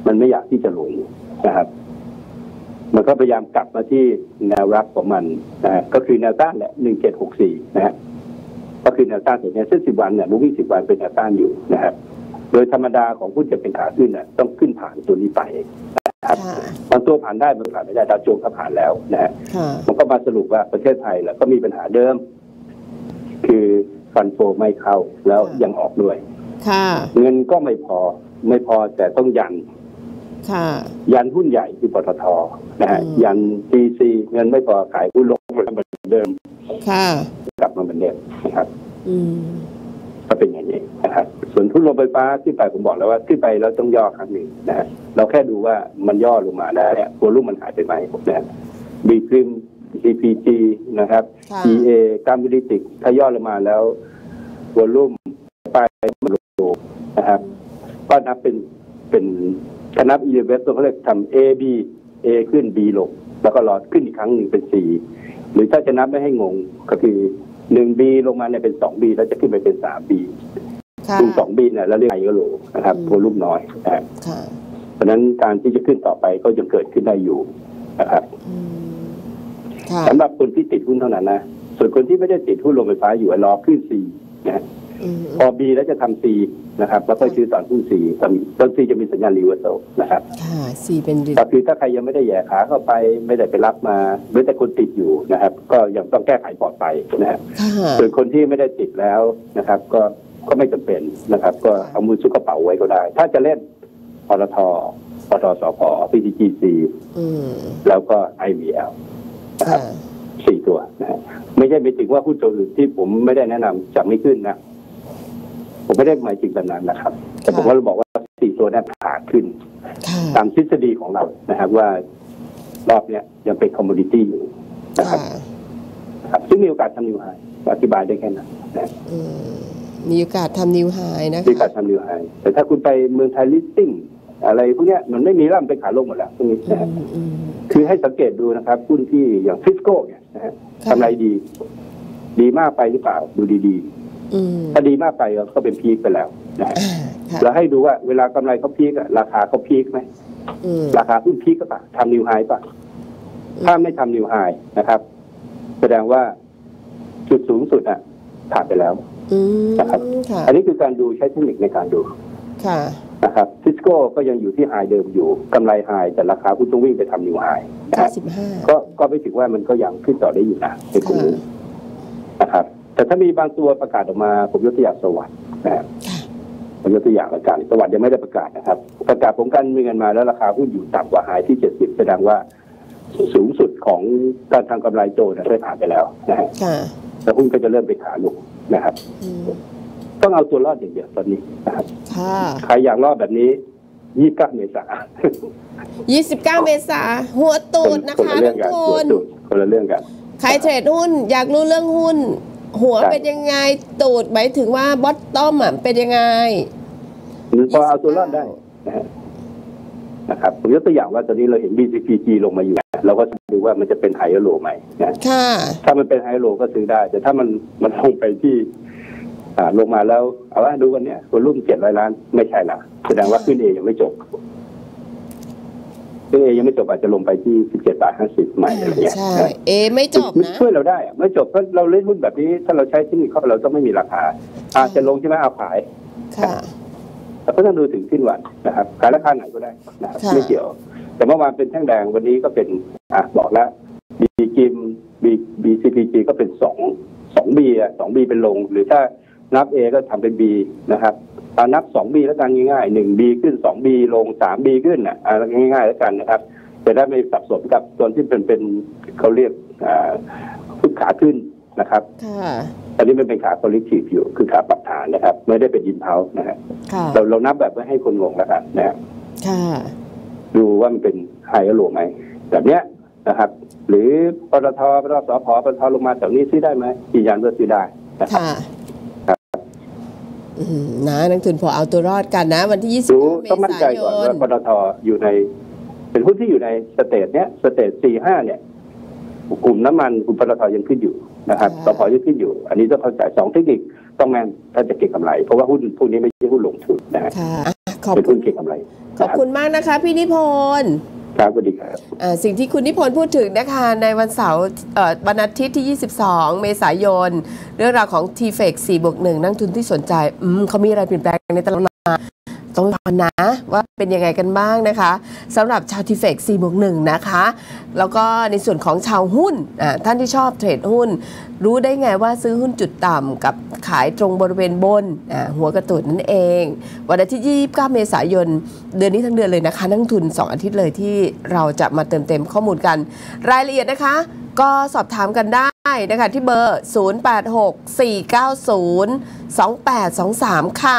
มันไม่อยากที่จะลงนะครับ มันก็พยายามกลับมาที่แนวรับของมันนะฮะก็คือแนวต้านแหละหนึ่งเจ็ดหกสี่นะฮะก็คือแนวต้านตัวเนี้ยเส้นสิบวันเนี่ยมูวี่สิบวันเป็นแนวต้านอยู่นะครับ โดยธรรมดาของหุ้นจะเป็นขาขึ้นน่ะ ต้องขึ้นผ่านตัวนี้ไปนะครับค่ะบางตัวผ่านได้บางตัวผ่านไม่ได้ดาวโจนส์ก็ผ่านแล้วนะฮะค่ะมันก็มาสรุปว่าประเทศไทยแหละก็มีปัญหาเดิม คือฟันโฟไม่เข้าแล้วยังออกด้วย ค่ะ เงินก็ไม่พอไม่พอแต่ต้องยันค่ะ ยันหุ้นใหญ่คือปตทนะฮะอืมยันทีซีเงินไม่พอขายหุ้นลงมาเหมือนเดิม ค่ะ กลับมาเหมือนเดิมนะครับ อืมก็เป็นอย่างนี้นะครับ ส่วนทุนลมไฟฟ้าขึ้นไปผมบอกแล้วว่าขึ้นไปแล้วต้องย่อครั้งหนึ่งนะฮะเราแค่ดูว่ามันย่อลงมาแล้วเนี่ยตัวรุ่มมันหายไปไหมนะบีคริม CPG นะครับค่ะ EA การบิลิติกถ้าย่อลงมาแล้ววอลุ่มไปมันลง นะครับก็นับเป็นเป็นถ้านับ e l e v e ตัวเขาเรียกทำ A B A ขึ้น B ลง แล้วก็รอขึ้นอีกครั้งหนึ่งเป็น C หรือถ้าจะนับไม่ให้งงก็คือหนึ่งบีลงมาเนี่ยเป็นสองบีแล้วจะขึ้นไปเป็นสามบีค่ะซึ่งสองบีเนี่ยเราเรียกไฮโลนะครับอืมตัวลูกน้อยนะฮะค่ะเพราะฉะนั้นการที่จะขึ้นต่อไปก็ยังเกิดขึ้นได้อยู่นะครับอืมค่ะสำหรับคนที่ติดหุ้นเท่านั้นนะส่วนคนที่ไม่ได้ติดหุ้นโรงไฟฟ้าอยู่รอขึ้น C นะฮะอืม พอ B แล้วจะทำ C นะครับ แล้วก็ซื้อตอนหุ้น C ตอนตอน C จะมีสัญญาณรีเวอร์ l นะครับค่ะสี่เป็นดิก็คือถ้าใครยังไม่ได้แหย่ขาเข้าไปไม่ได้ไปรับมาหรือแต่คนติดอยู่นะครับ ก็ยังต้องแก้ไขปลอดภัยนะฮะค่ะส่วนคนที่ไม่ได้ติดแล้วนะครับ ก็ก็ไม่จำเป็นนะครับ ก็เอามือซุกกระเป๋าไว้ก็ได้ ถ้าจะเล่นปตทปตสพ PTGC อืมแล้วก็ IVL นะคค่ะรับสี่ตัวนะฮะไม่ใช่ไปถึงว่าหุ้นตัวอื่นที่ผมไม่ได้แนะนำจะไม่ขึ้นนะ ผมไม่ได้หมายถึงแบบนั้นนะครับ แต่ผมว่าเราบอกว่าสี่ตัวนั้นขาขึ้นค่ะตามทฤษฎีของเรานะครับว่ารอบเนี้ยยังเป็น commodity อยู่นะครับค่ะครับซึ่งมีโอกาสทำ new high อธิบายได้แค่นั้นนะอืมมีโอกาสทำ new high นะมีโอกาคะสทำ new high แต่ถ้าคุณไปเมืองไทยลิสซิ่งอะไรพวกเนี้ยมันไม่มีร่ำเป็นขาลงหมดแล้วพวกนี้อืนะฮะมอืมคือให้สังเกตดูนะครับหุ้นที่อย่างทิสโก้เนี่ยนะฮะค่ะกำไรดี ดีมากไปหรือเปล่าดูดีๆอืม ถ้าดีมากไปก็เป็น peak ไปแล้วนะฮะอ่าค่ะเราให้ดูว่าเวลากำไรเขา peak อะราคาเขา peak ไหมอืมราคาหุ้น peak ก็ปะทำ new high ปะถ้าไม่ทำ new high นะครับ แสดงว่าจุดสูงสุดอะผ่านไปแล้วอืมนะครับค่ะอันนี้คือการดูใช้เทคนิคในการดูค่ะนะครับทิสโก้ก็ยังอยู่ที่ high เดิมอยู่กำไร high แต่ราคาหุ้นต้องวิ่งไปทำ new highนะเก้าฮะสิบห้าก็ก็ไม่ถือว่ามันก็ยังขึ้นต่อได้อยู่นะในกลุ่มค่ะนี้นะครับ แต่ถ้ามีบางตัวประกาศออกมาผมยกตัวอย่างสวัสด์นะฮะค่ะผมยกตัวอย่างละกันสวัสด์ยังไม่ได้ประกาศนะครับ ประกาศผลการมีเงินมาแล้วราคาหุ้นอยู่ต่ำกว่าไฮที่70แสดงว่าสูงสุดของการทำกำไรโตนะได้ผ่านไปแล้วนะฮะค่ะแล้วหุ้นก็จะเริ่มไปขาลงนะครับอืมต้องเอาตัวรอดอย่างเดียวตอนนี้นะครับค่ะใครอยากรอดแบบนี้29เมษายี่สิบเก้าเมษาหัวตูดนะคนคะละเรื่ทุอกงกันคตัวนตูดคนละเรื่องกัน ใครเทรดหุ้นอยากรู้เรื่องหุ้น หัวใช่เป็นยังไงตูดหมายถึงว่าบอทตอมอะเป็นยังไงพอเอาตัวรอดได้นะฮะนะครับผมยกตัวอย่างว่าตอนนี้เราเห็น BCPG ลงมาอยู่นะเราก็ดูว่ามันจะเป็นไฮโลไหมนะค่ะถ้ามันเป็นไฮโลก็ซื้อได้ แต่ถ้ามันมันลงไปที่ อ่าลงมาแล้ว เอาว่าดูวันเนี้ยตัวรุ่มเจ็ดร้อยล้านไม่ใช่ละแสดงว่าขึ้นเอยังไม่จบ ขึ้นเอยังไม่จบอาจจะลงไปที่สิบเจ็ดบาทห้าสิบใหม่อะไรเงี้ยใช่นะเอไม่จบมันนะช่วยเราได้อะไม่จบเพราะเราเล่นหุ้นแบบนี้ ถ้าเราใช้เทคนิคเข้าไปเราต้องไม่มีราคา อาจจะลงใช่ไหมเอาขาย ค่ะเราก็ต้องดูถึงขึ้นวันนะครับขายราคาไหนก็ได้นะครับค่ะไม่เกี่ยว แต่เมื่อวานเป็นแท่งแดงวันนี้ก็เป็นอะบอกแล้วบีกิมB BCPG ก็เป็นสองสอง B อะสอง B เป็นลง หรือถ้านับ A ก็ทำเป็น B นะครับ เอานับสอง B แล้วกันง่ายๆหนึ่ง B ขึ้นสอง B ลงสาม B ขึ้นอะอะง่ายๆแล้วกันนะครับจะได้ไม่สับสนกับตัวที่เป็นเป็นเขาเรียกอ่าขึ้นขาขึ้นนะครับค่ะอันนี้มันเป็นขา corrective อยู่คือขาปรับฐานนะครับ ไม่ได้เป็นอินเ u านะฮะค่ะเราเรานับแบบไม่ให้คนงงแล้วกันนะฮะค่ะดูว่ามันเป็น high หรือ low ไหมแบบเนี้ยนะครับ หรือปตทปตทสผปตทลงมาแถวนี้ซื้อได้ไหมยืนยันว่าซื้อได้นะครับค่ะอืม นะนักทุนพอเอาตัวรอดกันนะ วันที่ดู29เมต้องมั่นใจษายก่อนนว่าปตทอยู่ใน เป็นหุ้นที่อยู่ใน stage เนี้ย stage สี่ห้าเนี่ยกลุ่มน้ำมันกลุ่มปตทยังขึ้นอยู่นะครับสผยังขึ้นอยู่ อันนี้ต้องเข้าใจสองเทคนิคต้องแม่นถ้าจะเก็งกำไร เพราะว่าหุ้นพวกนี้ไม่ใช่หุ้นลงทุนนะฮะค่ะอะขอบเป็นคุหุ้ณนเก็งกำไร ขอบคุณมากนะคะ พี่นิพนธ์ ครับสวัสดีครับสิ่งที่คุณนิพนธ์พูดถึงนะคะในวันเสาร์วันอาทิตย์ที่ 22 เมษายน เรื่องราวของ t f e c 4บวก1นักทุนที่สนใจเขามีอะไรเปลี่ยนแปลงในตลาด ต้องฟังนะว่าเป็นยังไงกันบ้างนะคะสำหรับชาว t f e c 4บวก1นะคะ แล้วก็ในส่วนของชาวหุ้นท่านที่ชอบเทรดหุ้น รู้ได้ไงว่าซื้อหุ้นจุดต่ำกับขายตรงบริเวณบนหัวกระตุนนั่นเอง วันอาทิตย์ที่29 เมษายน เดือนนี้ทั้งเดือนเลยนะคะ นักทุน 2 อาทิตย์เลยที่เราจะมาเติมเต็มข้อมูลกัน รายละเอียดนะคะ ก็สอบถามกันได้นะคะที่เบอร์ 0864902823 ค่ะ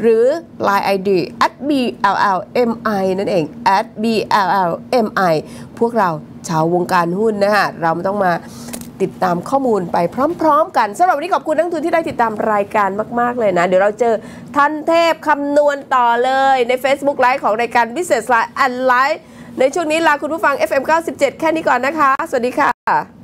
หรือ Line ID at BLLMI นั่นเอง at BLLMI พวกเราชาววงการหุ้นนะคะเราต้องมาติดตามข้อมูลไปพร้อม ๆ กันสำหรับวันนี้ขอบคุณนักทุนที่ได้ติดตามรายการมาก ๆ เลยนะ เดี๋ยวเราเจอทันเทพคำนวณต่อเลยใน Facebook Live ของรายการ Business Line and Live ในช่วงนี้ลาคุณผู้ฟัง FM 97 แค่นี้ก่อนนะคะ สวัสดีค่ะ